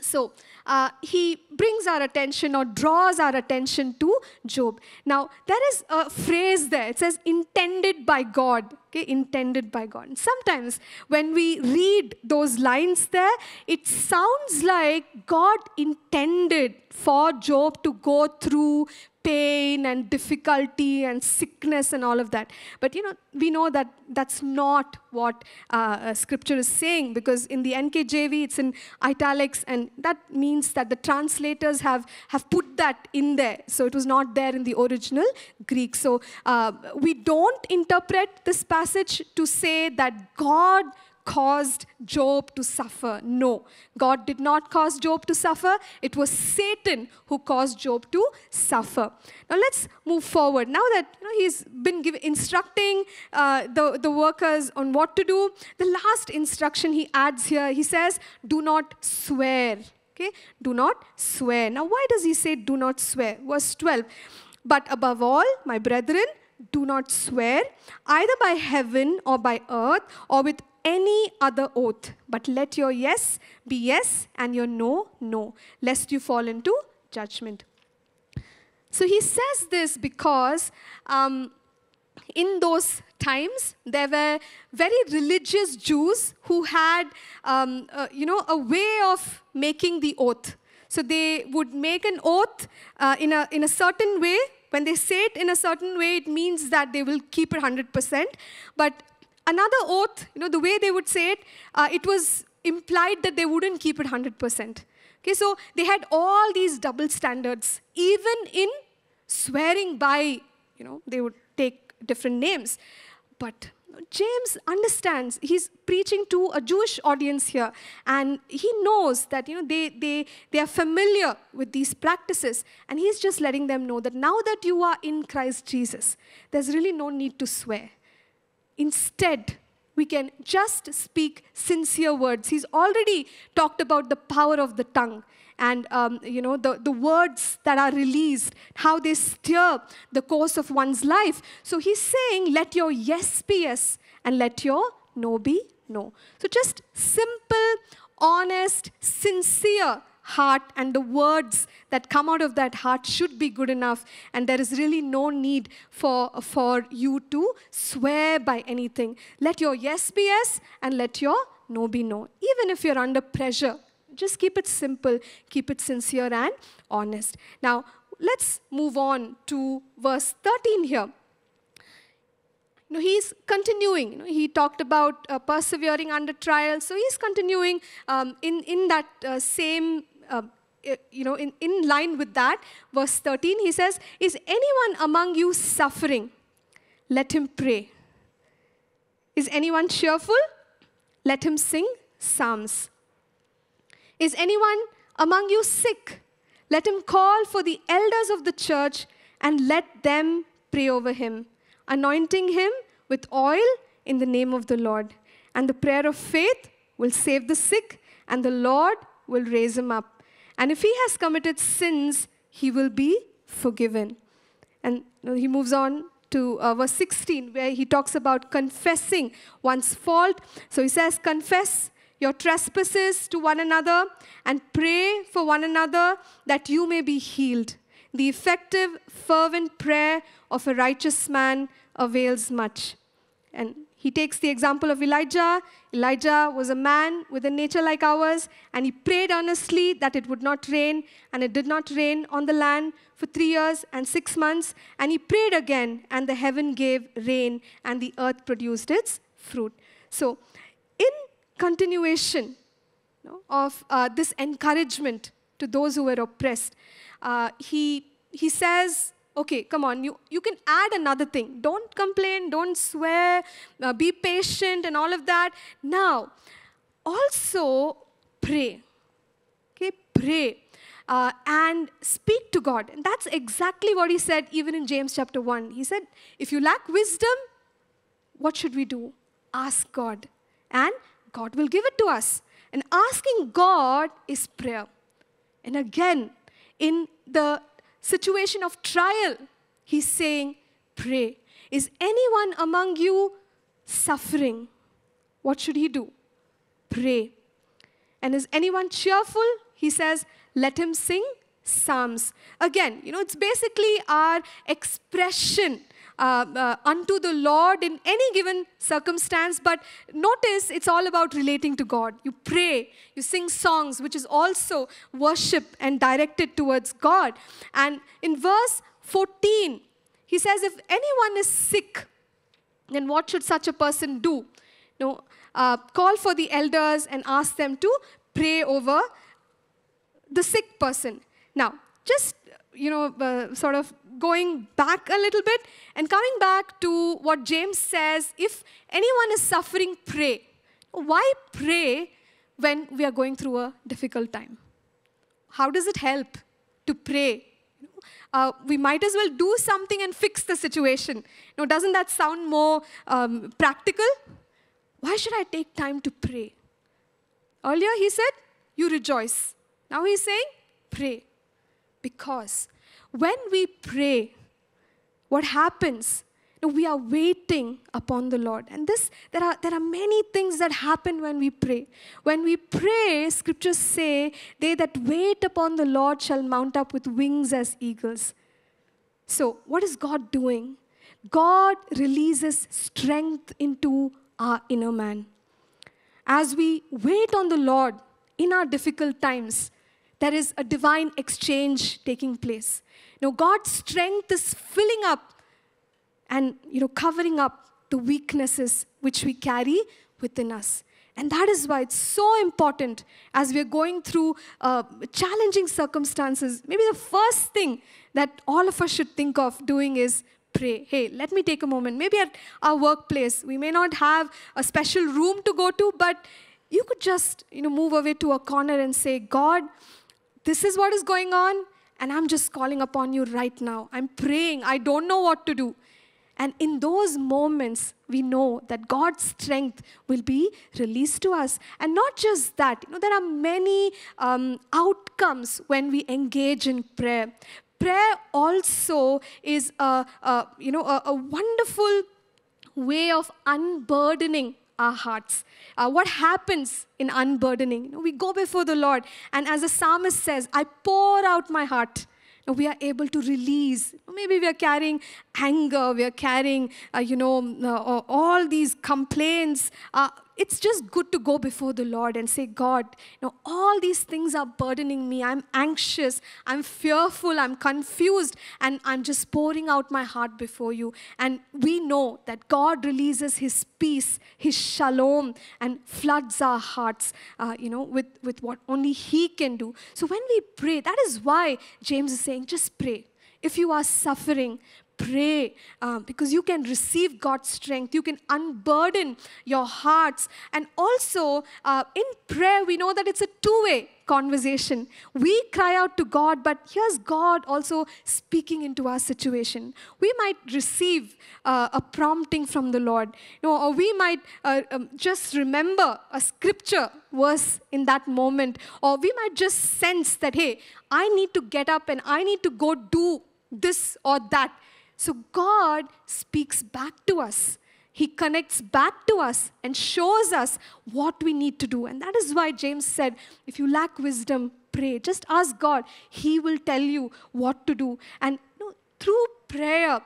So uh, he brings our attention or draws our attention to Job. Now, there is a phrase there. It says, intended by God. Okay, intended by God. And sometimes when we read those lines there, it sounds like God intended for Job to go through pain and difficulty and sickness and all of that. But you know, we know that that's not what uh, uh scripture is saying because in the NKJV it's in italics and that means that the translators have, have put that in there. So it was not there in the original Greek. So uh, we don't interpret this passage to say that God caused Job to suffer. No, God did not cause Job to suffer. It was Satan who caused Job to suffer. Now let's move forward. Now that you know, he's been give, instructing uh, the, the workers on what to do, the last instruction he adds here, he says, do not swear. Okay, do not swear. Now, why does he say do not swear? Verse 12. But above all, my brethren, do not swear, either by heaven or by earth or with any other oath, but let your yes be yes and your no, no, lest you fall into judgment. So he says this because um, in those times there were very religious Jews who had, um, uh, you know, a way of making the oath. So they would make an oath uh, in, a, in a certain way. When they say it in a certain way, it means that they will keep it 100%. But another oath, you know, the way they would say it, uh, it was implied that they wouldn't keep it 100%. Okay, so they had all these double standards. Even in swearing by, you know, they would take different names. But James understands, he's preaching to a Jewish audience here, and he knows that you know, they, they, they are familiar with these practices, and he's just letting them know that now that you are in Christ Jesus, there's really no need to swear. Instead, we can just speak sincere words. He's already talked about the power of the tongue and um, you know the, the words that are released, how they steer the course of one's life. So he's saying, let your yes be yes and let your no be no. So just simple, honest, sincere heart and the words that come out of that heart should be good enough and there is really no need for, for you to swear by anything let your yes be yes and let your no be no even if you're under pressure just keep it simple keep it sincere and honest now let's move on to verse 13 here you know, he's continuing. You know, he talked about uh, persevering under trial. So he's continuing um, in, in that uh, same uh, you know, in, in line with that, verse 13, he says, Is anyone among you suffering? Let him pray. Is anyone cheerful? Let him sing psalms. Is anyone among you sick, let him call for the elders of the church and let them pray over him, anointing him with oil in the name of the Lord. And the prayer of faith will save the sick, and the Lord will raise him up. And if he has committed sins, he will be forgiven. And he moves on to uh, verse 16, where he talks about confessing one's fault. So he says, Confess your trespasses to one another and pray for one another that you may be healed. The effective, fervent prayer of a righteous man avails much. And he takes the example of Elijah. Elijah was a man with a nature like ours, and he prayed earnestly that it would not rain, and it did not rain on the land for three years and six months. And he prayed again, and the heaven gave rain, and the earth produced its fruit. So, in continuation you know, of uh, this encouragement to those who were oppressed, uh, he, he says, okay, come on, you, you can add another thing. Don't complain, don't swear, uh, be patient, and all of that. Now, also pray. Okay, pray. Uh, and speak to God. And that's exactly what he said even in James chapter 1. He said, if you lack wisdom, what should we do? Ask God. And God will give it to us. And asking God is prayer. And again, in the situation of trial, he's saying, Pray. Is anyone among you suffering? What should he do? Pray. And is anyone cheerful? He says, Let him sing psalms. Again, you know, it's basically our expression uh, uh, unto the Lord in any given circumstance. But notice it's all about relating to God. You pray, you sing songs, which is also worship and directed towards God. And in verse 14, he says, If anyone is sick, then what should such a person do? Know, uh, call for the elders and ask them to pray over the sick person. Now, just you know, uh, sort of going back a little bit and coming back to what James says if anyone is suffering, pray. Why pray when we are going through a difficult time? How does it help to pray? Uh, we might as well do something and fix the situation. Now, doesn't that sound more um, practical? Why should I take time to pray? Earlier he said, You rejoice. Now he's saying, Pray. Because when we pray, what happens? we are waiting upon the Lord. And this, there are, there are many things that happen when we pray. When we pray, scriptures say, they that wait upon the Lord shall mount up with wings as eagles. So, what is God doing? God releases strength into our inner man. As we wait on the Lord in our difficult times, there is a divine exchange taking place. You know, God's strength is filling up and you know, covering up the weaknesses which we carry within us. And that is why it's so important as we're going through uh, challenging circumstances. Maybe the first thing that all of us should think of doing is pray. Hey, let me take a moment. Maybe at our workplace, we may not have a special room to go to, but you could just you know, move away to a corner and say, God, this is what is going on, and I'm just calling upon you right now. I'm praying. I don't know what to do. And in those moments, we know that God's strength will be released to us. And not just that, you know, there are many um, outcomes when we engage in prayer. Prayer also is a, a you know, a, a wonderful way of unburdening our hearts. Uh, what happens in unburdening? You know, we go before the Lord, and as the psalmist says, I pour out my heart. Now we are able to release. Maybe we are carrying anger, we are carrying, uh, you know, uh, all these complaints. It's just good to go before the Lord and say, God, you know, all these things are burdening me. I'm anxious, I'm fearful, I'm confused, and I'm just pouring out my heart before you. And we know that God releases His peace, His shalom, and floods our hearts, uh, you know, with, with what only He can do. So when we pray, that is why James is saying, just pray. If you are suffering, pray uh, because you can receive God's strength. You can unburden your hearts. And also, uh, in prayer, we know that it's a two way. conversation. We cry out to God, but here's God also speaking into our situation. We might receive uh, a prompting from the Lord, you know, or we might uh, um, just remember a scripture verse in that moment, or we might just sense that, hey, I need to get up and I need to go do this or that. So God speaks back to us. He connects back to us and shows us what we need to do. And that is why James said, if you lack wisdom, pray. Just ask God. He will tell you what to do. And you know, through prayer,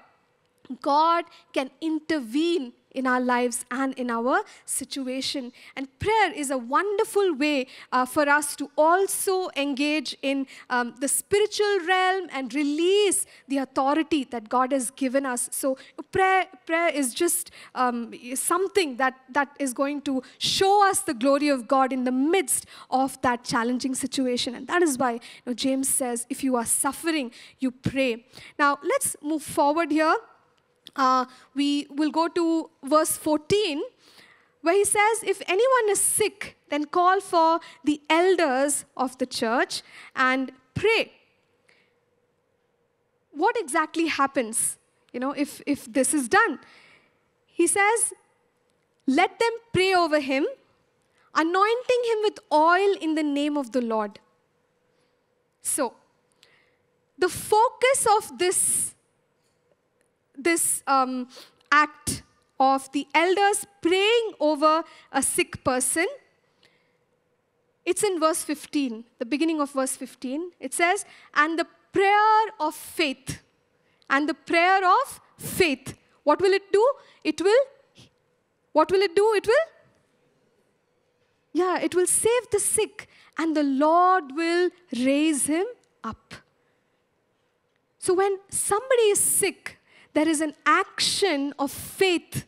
God can intervene in our lives and in our situation. And prayer is a wonderful way uh, for us to also engage in um, the spiritual realm and release the authority that God has given us. So, prayer, prayer is just um, something that, that is going to show us the glory of God in the midst of that challenging situation. And that is why you know, James says, if you are suffering, you pray. Now, let's move forward here uh, we will go to verse 14, where he says, If anyone is sick, then call for the elders of the church and pray. What exactly happens, you know, if, if this is done? He says, Let them pray over him, anointing him with oil in the name of the Lord. So, the focus of this this um, act of the elders praying over a sick person. It's in verse 15, the beginning of verse 15. It says, And the prayer of faith. And the prayer of faith. What will it do? It will, what will it do? It will, yeah, it will save the sick, and the Lord will raise him up. So when somebody is sick, there is an action of faith,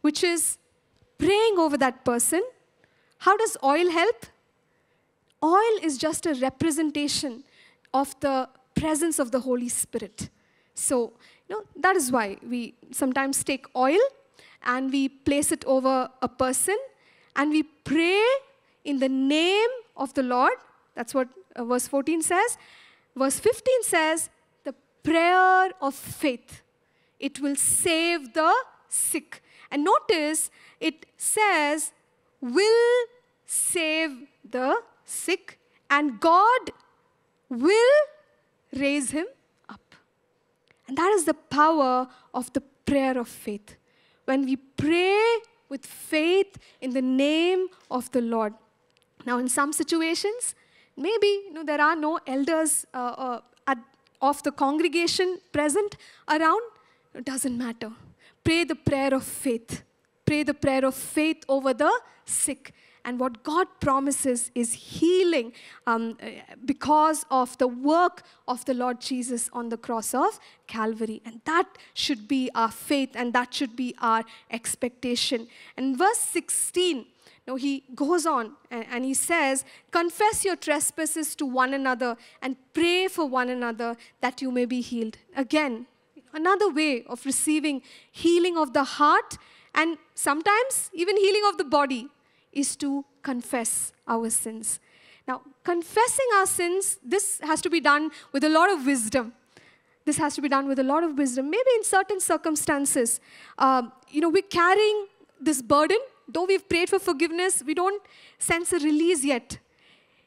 which is praying over that person. How does oil help? Oil is just a representation of the presence of the Holy Spirit. So, you know, that is why we sometimes take oil and we place it over a person and we pray in the name of the Lord. That's what uh, verse 14 says. Verse 15 says, the prayer of faith it will save the sick. And notice it says, will save the sick, and God will raise him up. And that is the power of the prayer of faith. When we pray with faith in the name of the Lord. Now, in some situations, maybe you know, there are no elders uh, uh, at, of the congregation present around, it doesn't matter. Pray the prayer of faith. Pray the prayer of faith over the sick. And what God promises is healing um, because of the work of the Lord Jesus on the cross of Calvary. And that should be our faith and that should be our expectation. And verse 16, now he goes on and, and he says, Confess your trespasses to one another and pray for one another that you may be healed. Again, Another way of receiving healing of the heart and sometimes even healing of the body is to confess our sins. Now, confessing our sins, this has to be done with a lot of wisdom. This has to be done with a lot of wisdom. Maybe in certain circumstances, uh, you know, we're carrying this burden. Though we've prayed for forgiveness, we don't sense a release yet.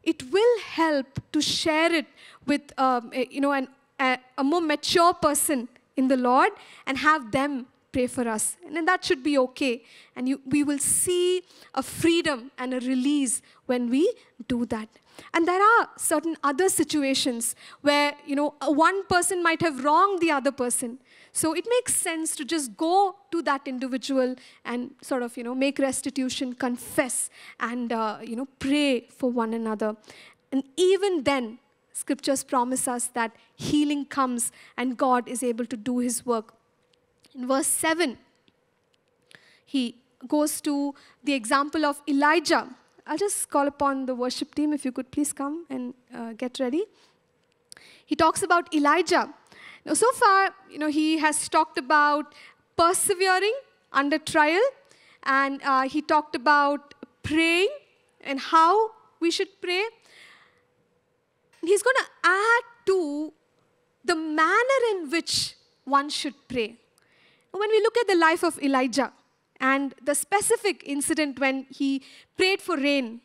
It will help to share it with, um, a, you know, an, a, a more mature person in the Lord and have them pray for us. And that should be okay. And you, we will see a freedom and a release when we do that. And there are certain other situations where, you know, one person might have wronged the other person. So it makes sense to just go to that individual and sort of, you know, make restitution, confess, and, uh, you know, pray for one another. And even then, scriptures promise us that healing comes and God is able to do his work. In verse 7, he goes to the example of Elijah. I'll just call upon the worship team if you could please come and uh, get ready. He talks about Elijah. Now, so far, you know, he has talked about persevering under trial, and uh, he talked about praying and how we should pray. And he's going to add to the manner in which one should pray. When we look at the life of Elijah and the specific incident when he prayed for rain,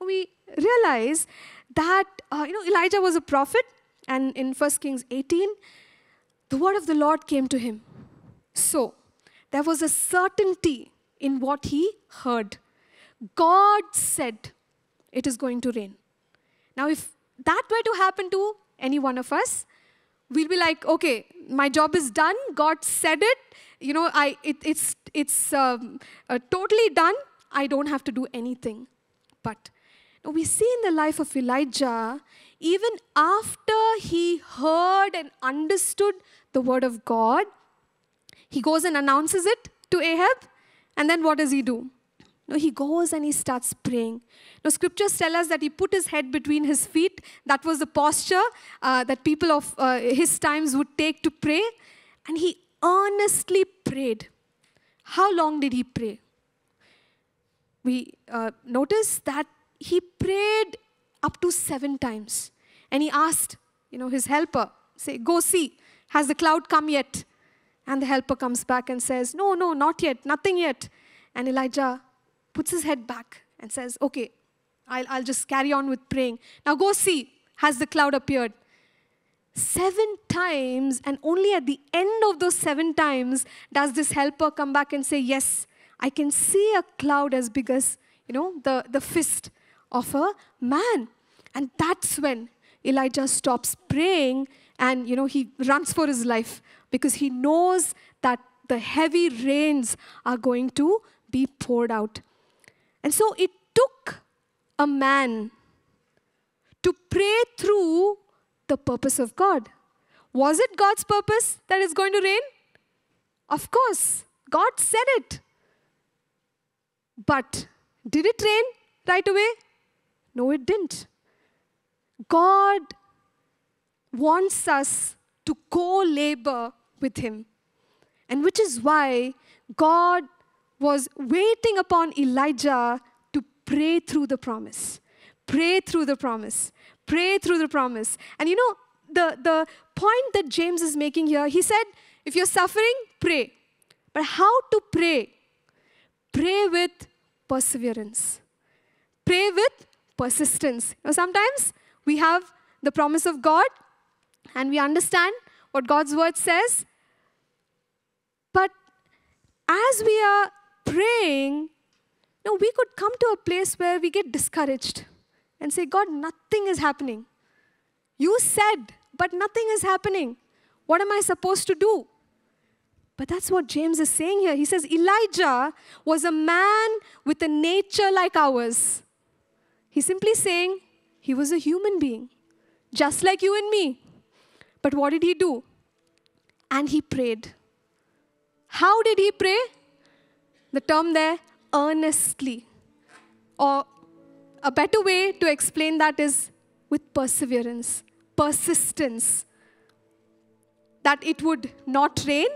we realize that uh, you know Elijah was a prophet, and in 1 Kings 18, the word of the Lord came to him. So there was a certainty in what he heard. God said it is going to rain. Now, if that were to happen to any one of us, we'll be like, okay, my job is done. God said it. You know, I, it, it's, it's um, uh, totally done. I don't have to do anything. But we see in the life of Elijah, even after he heard and understood the word of God, he goes and announces it to Ahab. And then what does he do? No, he goes and he starts praying. Now, scriptures tell us that he put his head between his feet. That was the posture uh, that people of uh, his times would take to pray. And he earnestly prayed. How long did he pray? We uh, notice that he prayed up to seven times. And he asked, you know, his helper, say, go see, has the cloud come yet? And the helper comes back and says, no, no, not yet, nothing yet. And Elijah puts his head back and says, okay, I'll, I'll just carry on with praying. Now go see, has the cloud appeared? Seven times, and only at the end of those seven times does this helper come back and say, Yes, I can see a cloud as big as, you know, the, the fist of a man. And that's when Elijah stops praying and, you know, he runs for his life because he knows that the heavy rains are going to be poured out. And so it took a man to pray through the purpose of God. Was it God's purpose that it's going to rain? Of course, God said it. But did it rain right away? No, it didn't. God wants us to co labor with Him. And which is why God was waiting upon Elijah to pray through the promise. Pray through the promise. Pray through the promise. And you know, the, the point that James is making here, he said, if you're suffering, pray. But how to pray? Pray with perseverance. Pray with persistence. You know, sometimes we have the promise of God and we understand what God's word says. But as we are praying, know, we could come to a place where we get discouraged and say, God, nothing is happening. You said, but nothing is happening. What am I supposed to do? But that's what James is saying here. He says Elijah was a man with a nature like ours. He's simply saying he was a human being, just like you and me. But what did he do? And he prayed. How did he pray? The term there, earnestly. Or a better way to explain that is with perseverance, persistence. That it would not rain,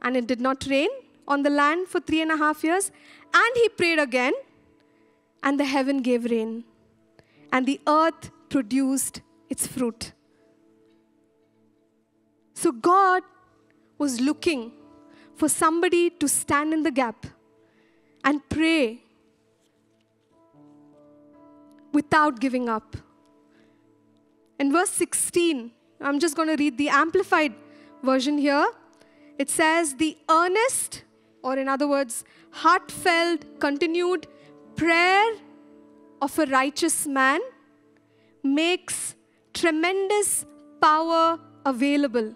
and it did not rain on the land for three and a half years. And he prayed again, and the heaven gave rain, and the earth produced its fruit. So God was looking for somebody to stand in the gap and pray without giving up. In verse 16, I'm just going to read the amplified version here. It says, The earnest, or in other words, heartfelt, continued prayer of a righteous man makes tremendous power available,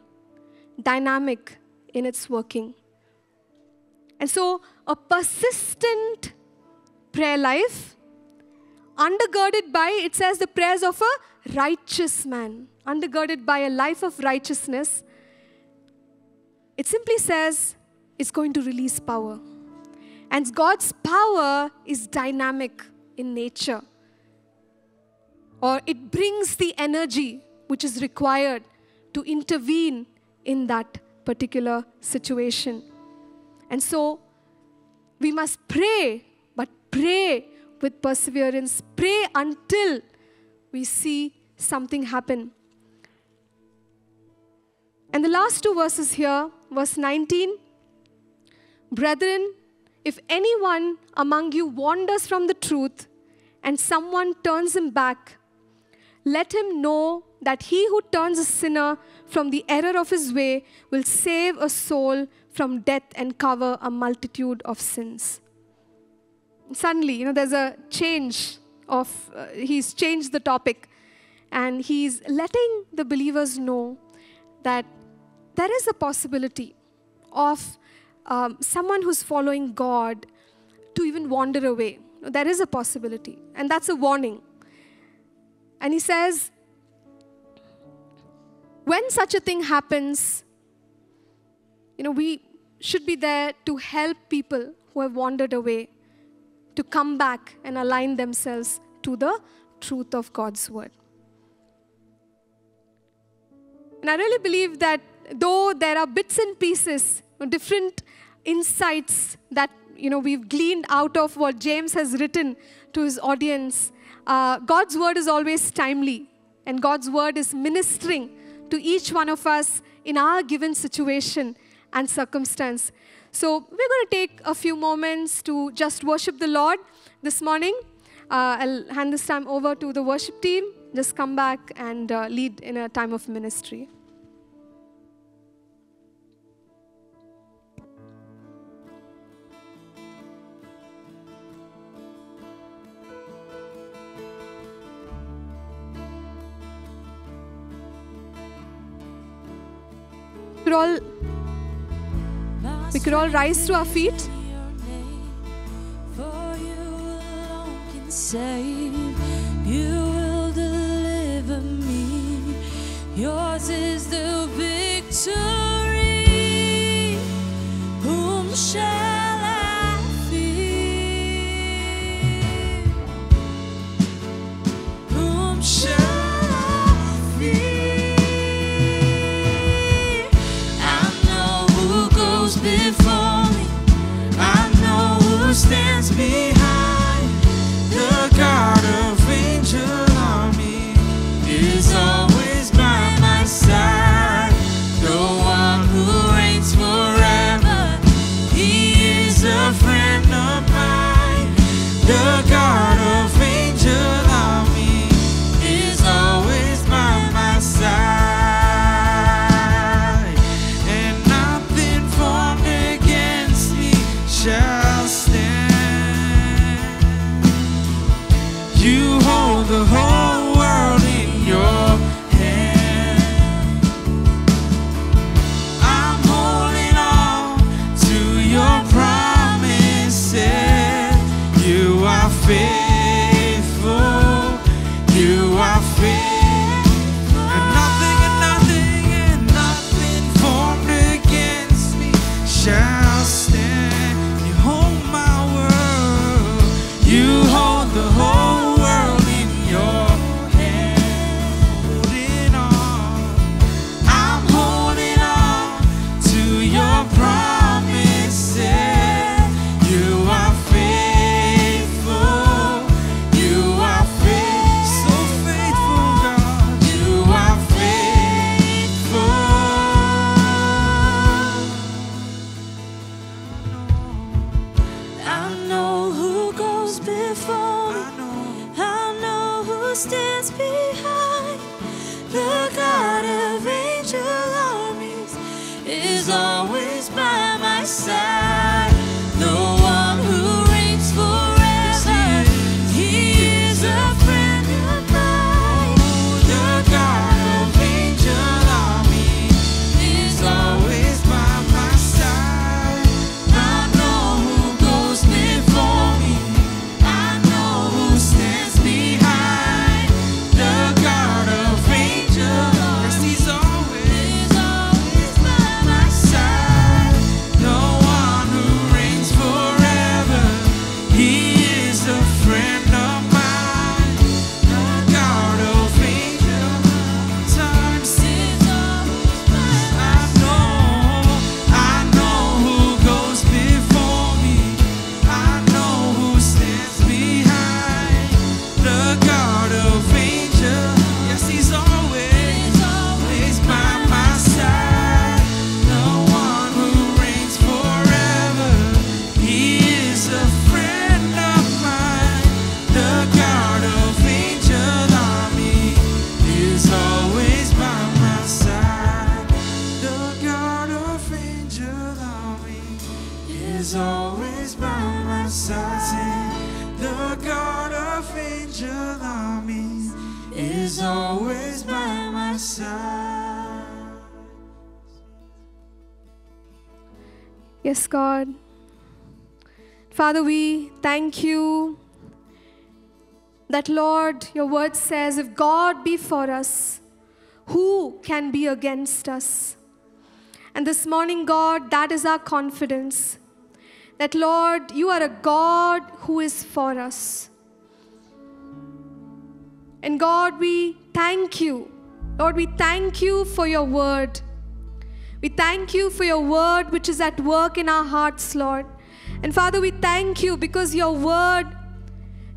dynamic in its working. And so, a persistent prayer life undergirded by, it says, the prayers of a righteous man, undergirded by a life of righteousness, it simply says it's going to release power. And God's power is dynamic in nature, or it brings the energy which is required to intervene in that particular situation. And so we must pray, but pray with perseverance. Pray until we see something happen. And the last two verses here, verse 19 Brethren, if anyone among you wanders from the truth and someone turns him back, let him know that he who turns a sinner from the error of his way will save a soul from death and cover a multitude of sins. Suddenly, you know, there's a change of, uh, he's changed the topic and he's letting the believers know that there is a possibility of um, someone who's following God to even wander away. There is a possibility, and that's a warning. And he says, when such a thing happens, you know, we should be there to help people who have wandered away to come back and align themselves to the truth of God's word. And I really believe that though there are bits and pieces, different insights that you know we've gleaned out of what James has written to his audience, uh, God's word is always timely, and God's word is ministering to each one of us in our given situation and circumstance. So we're going to take a few moments to just worship the Lord this morning. Uh, I'll hand this time over to the worship team. Just come back and uh, lead in a time of ministry. Could all we could all rise to our feet. Yours is the victory. Whom shall God. Father, we thank you that, Lord, your word says, if God be for us, who can be against us? And this morning, God, that is our confidence. That, Lord, you are a God who is for us. And God, we thank you. Lord, we thank you for your word. We thank you for your word which is at work in our hearts, Lord. And Father, we thank you because your word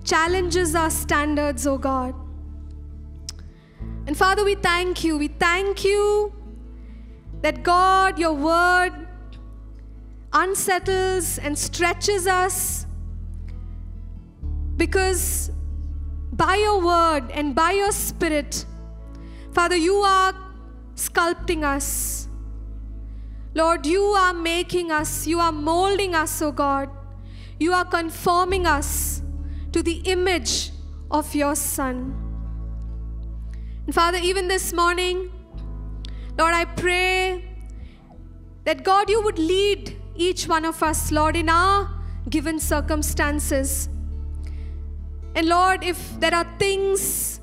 challenges our standards, oh God. And Father, we thank you. We thank you that God, your word unsettles and stretches us because by your word and by your spirit, Father, you are sculpting us. Lord, you are making us, you are molding us, oh God. You are conforming us to the image of your Son. And Father, even this morning, Lord, I pray that God, you would lead each one of us, Lord, in our given circumstances. And Lord, if there are things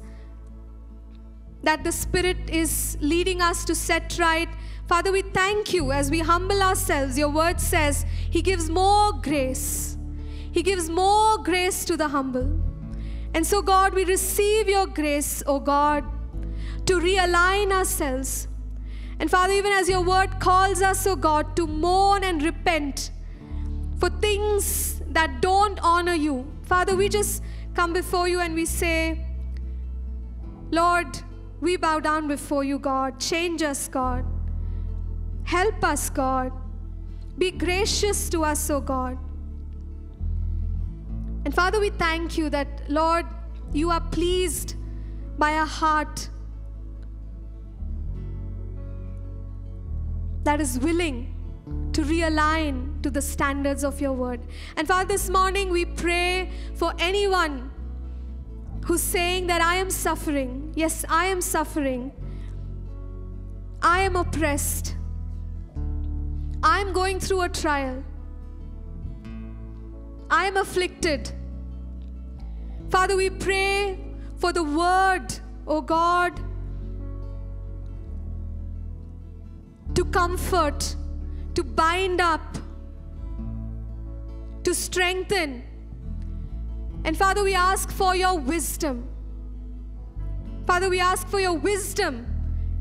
that the Spirit is leading us to set right, Father, we thank you as we humble ourselves. Your word says He gives more grace. He gives more grace to the humble. And so, God, we receive your grace, oh God, to realign ourselves. And Father, even as your word calls us, oh God, to mourn and repent for things that don't honor you, Father, we just come before you and we say, Lord, we bow down before you, God. Change us, God. Help us, God. Be gracious to us, O God. And Father, we thank you that, Lord, you are pleased by a heart that is willing to realign to the standards of your word. And Father, this morning we pray for anyone who's saying that I am suffering. Yes, I am suffering. I am oppressed. I'm going through a trial. I am afflicted. Father, we pray for the word, oh God, to comfort, to bind up, to strengthen. And Father, we ask for your wisdom. Father, we ask for your wisdom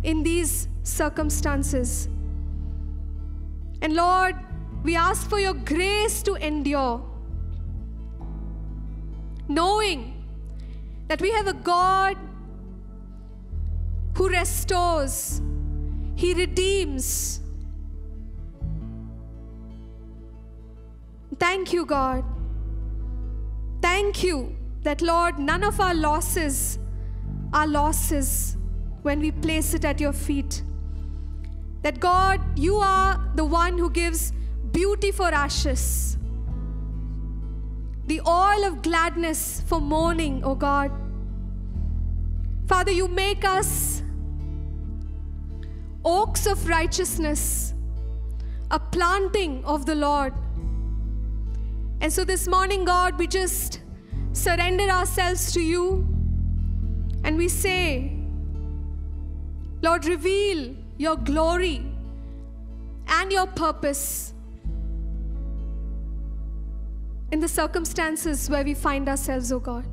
in these circumstances. And Lord, we ask for your grace to endure, knowing that we have a God who restores, He redeems. Thank you, God. Thank you that, Lord, none of our losses are losses when we place it at your feet. That, God, you are the one who gives beauty for ashes, the oil of gladness for mourning, O God. Father, you make us oaks of righteousness, a planting of the Lord. And so this morning, God, we just surrender ourselves to you and we say, Lord, reveal your glory and your purpose in the circumstances where we find ourselves, oh God.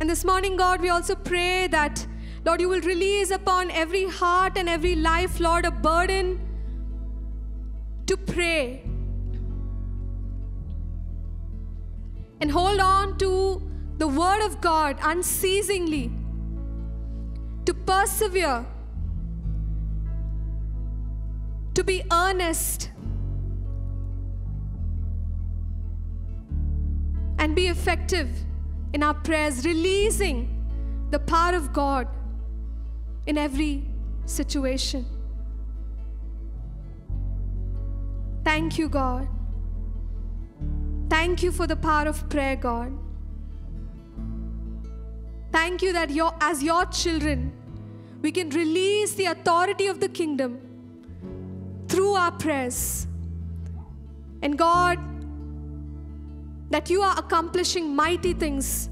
And this morning, God, we also pray that, Lord, you will release upon every heart and every life, Lord, a burden to pray and hold on to the Word of God unceasingly, to persevere, to be earnest, and be effective in our prayers, releasing the power of God in every situation. Thank you, God. Thank you for the power of prayer, God. Thank you that your, as your children, we can release the authority of the kingdom through our prayers. And God, that you are accomplishing mighty things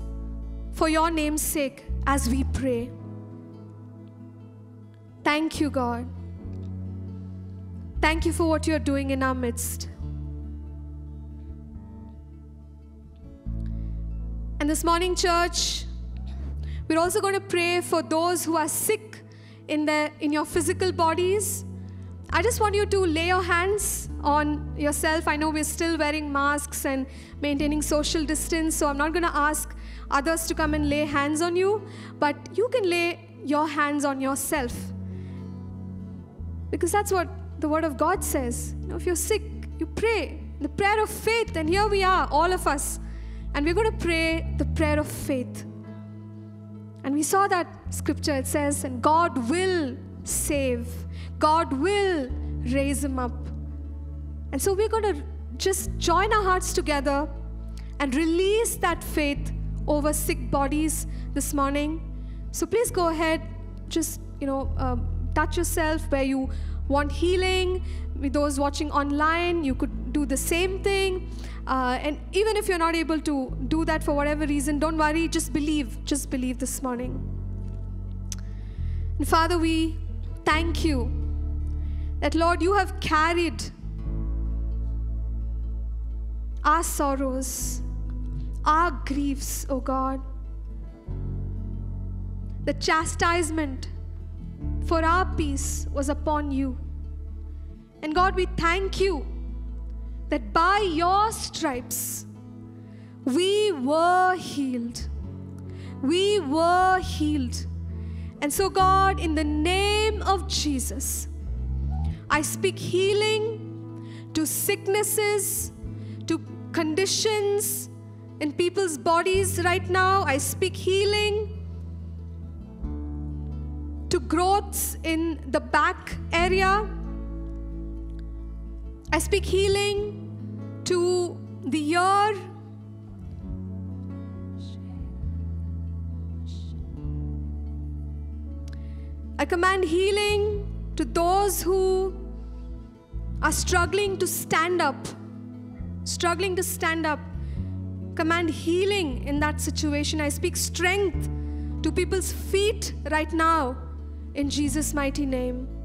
for your name's sake as we pray. Thank you, God. Thank you for what you're doing in our midst. And this morning, church, we're also going to pray for those who are sick in, their, in your physical bodies. I just want you to lay your hands on yourself. I know we're still wearing masks and maintaining social distance, so I'm not going to ask others to come and lay hands on you, but you can lay your hands on yourself. Because that's what the Word of God says. You know, if you're sick, you pray. The prayer of faith, and here we are, all of us. And we're going to pray the prayer of faith. And we saw that scripture, it says, and God will save, God will raise him up. And so we're going to just join our hearts together and release that faith over sick bodies this morning. So please go ahead, just, you know, um, touch yourself where you want healing. With those watching online, you could do the same thing. Uh, and even if you're not able to do that for whatever reason, don't worry, just believe. Just believe this morning. And Father, we thank you that, Lord, you have carried our sorrows, our griefs, O oh God. The chastisement for our peace was upon you. And God, we thank you that by your stripes we were healed. We were healed. And so, God, in the name of Jesus, I speak healing to sicknesses, to conditions in people's bodies right now. I speak healing to growths in the back area. I speak healing to the ear. I command healing to those who are struggling to stand up, struggling to stand up. Command healing in that situation. I speak strength to people's feet right now in Jesus' mighty name.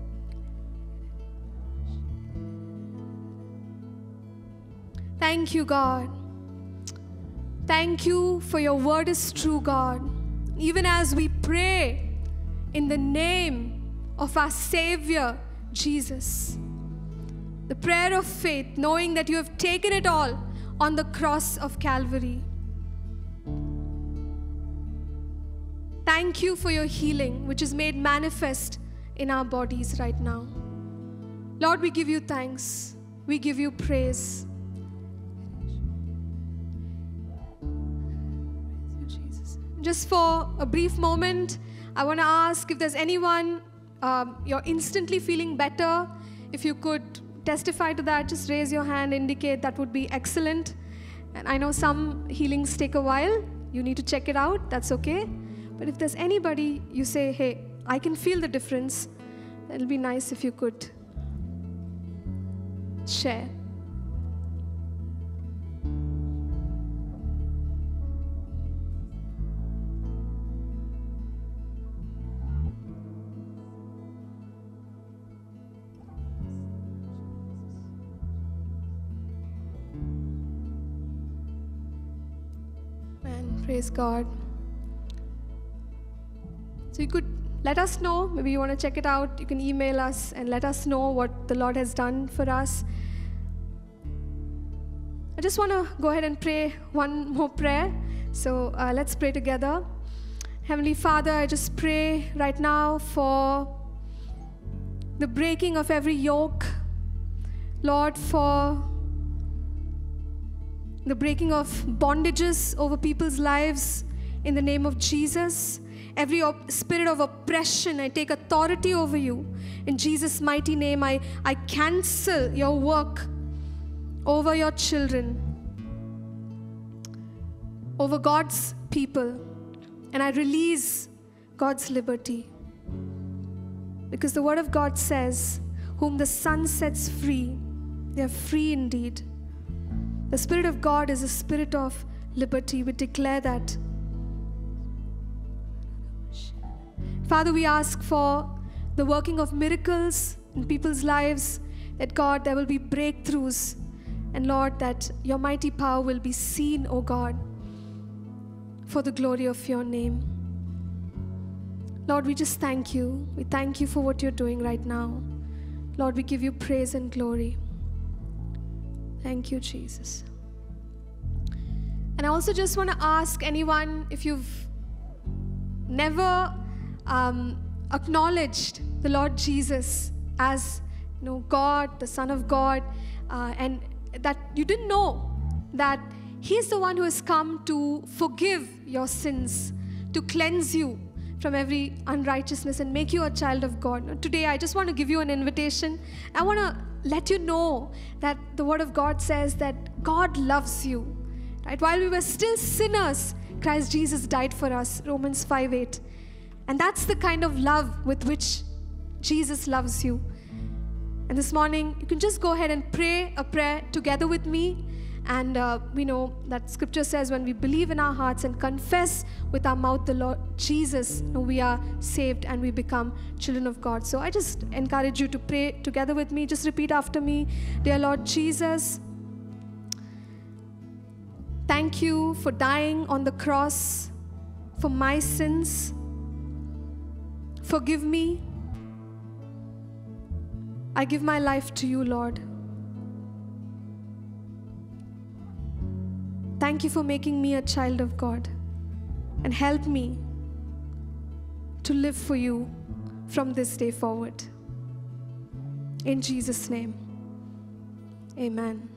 Thank you, God. Thank you for your word is true, God. Even as we pray in the name of our Savior, Jesus. The prayer of faith, knowing that you have taken it all on the cross of Calvary. Thank you for your healing, which is made manifest in our bodies right now. Lord, we give you thanks. We give you praise. Just for a brief moment, I want to ask if there's anyone um, you're instantly feeling better. If you could testify to that, just raise your hand, indicate that would be excellent. And I know some healings take a while. You need to check it out. That's okay. But if there's anybody you say, hey, I can feel the difference, it'll be nice if you could share. Praise God. So you could let us know. Maybe you want to check it out. You can email us and let us know what the Lord has done for us. I just want to go ahead and pray one more prayer. So uh, let's pray together. Heavenly Father, I just pray right now for the breaking of every yoke. Lord, for the breaking of bondages over people's lives in the name of Jesus. Every op- spirit of oppression, I take authority over you. In Jesus' mighty name, I, I cancel your work over your children, over God's people, and I release God's liberty. Because the Word of God says, Whom the Son sets free, they are free indeed. The Spirit of God is a spirit of liberty. We declare that. Father, we ask for the working of miracles in people's lives, that God, there will be breakthroughs, and Lord, that your mighty power will be seen, O God, for the glory of your name. Lord, we just thank you. We thank you for what you're doing right now. Lord, we give you praise and glory. Thank you, Jesus. And I also just want to ask anyone if you've never um, acknowledged the Lord Jesus as you know God, the Son of God, uh, and that you didn't know that He's the one who has come to forgive your sins, to cleanse you from every unrighteousness and make you a child of God. Today, I just want to give you an invitation. I want to let you know that the Word of God says that God loves you. Right? While we were still sinners, Christ Jesus died for us. Romans 5 8. And that's the kind of love with which Jesus loves you. And this morning, you can just go ahead and pray a prayer together with me. And uh, we know that scripture says when we believe in our hearts and confess with our mouth the Lord Jesus, we are saved and we become children of God. So I just encourage you to pray together with me. Just repeat after me Dear Lord Jesus, thank you for dying on the cross for my sins. Forgive me. I give my life to you, Lord. Thank you for making me a child of God and help me to live for you from this day forward. In Jesus' name, amen.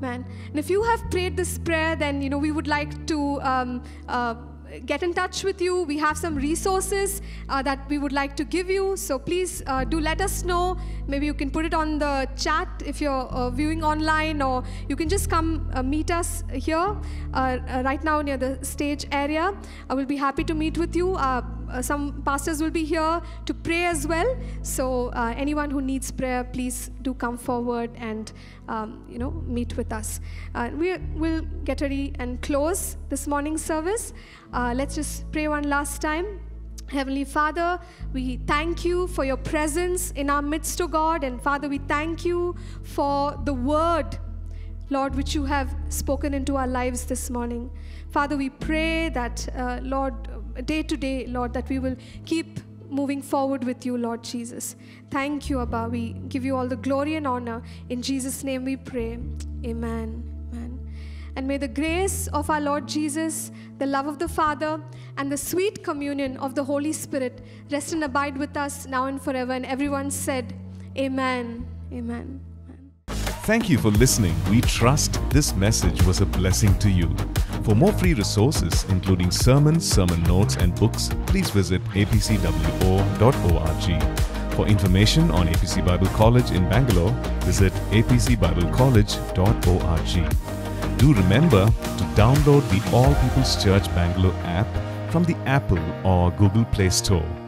Man, and if you have prayed this prayer, then you know we would like to um, uh, get in touch with you. We have some resources uh, that we would like to give you. So please uh, do let us know. Maybe you can put it on the chat if you're uh, viewing online, or you can just come uh, meet us here uh, uh, right now near the stage area. I will be happy to meet with you. Some pastors will be here to pray as well. So anyone who needs prayer, please do come forward and um, you know meet with us. we will get ready and close this morning service. Uh, let's just pray one last time. Heavenly Father, we thank you for your presence in our midst, O God. And Father, we thank you for the word, Lord, which you have spoken into our lives this morning. Father, we pray that, uh, Lord, day to day, Lord, that we will keep moving forward with you, Lord Jesus. Thank you, Abba. We give you all the glory and honor. In Jesus' name we pray. Amen. Amen. And may the grace of our Lord Jesus, the love of the Father, and the sweet communion of the Holy Spirit rest and abide with us now and forever. And everyone said, Amen. Amen. Thank you for listening. We trust this message was a blessing to you. For more free resources, including sermons, sermon notes, and books, please visit apcwo.org. For information on APC Bible College in Bangalore, visit apcbiblecollege.org. Do remember to download the All People's Church Bangalore app from the Apple or Google Play Store.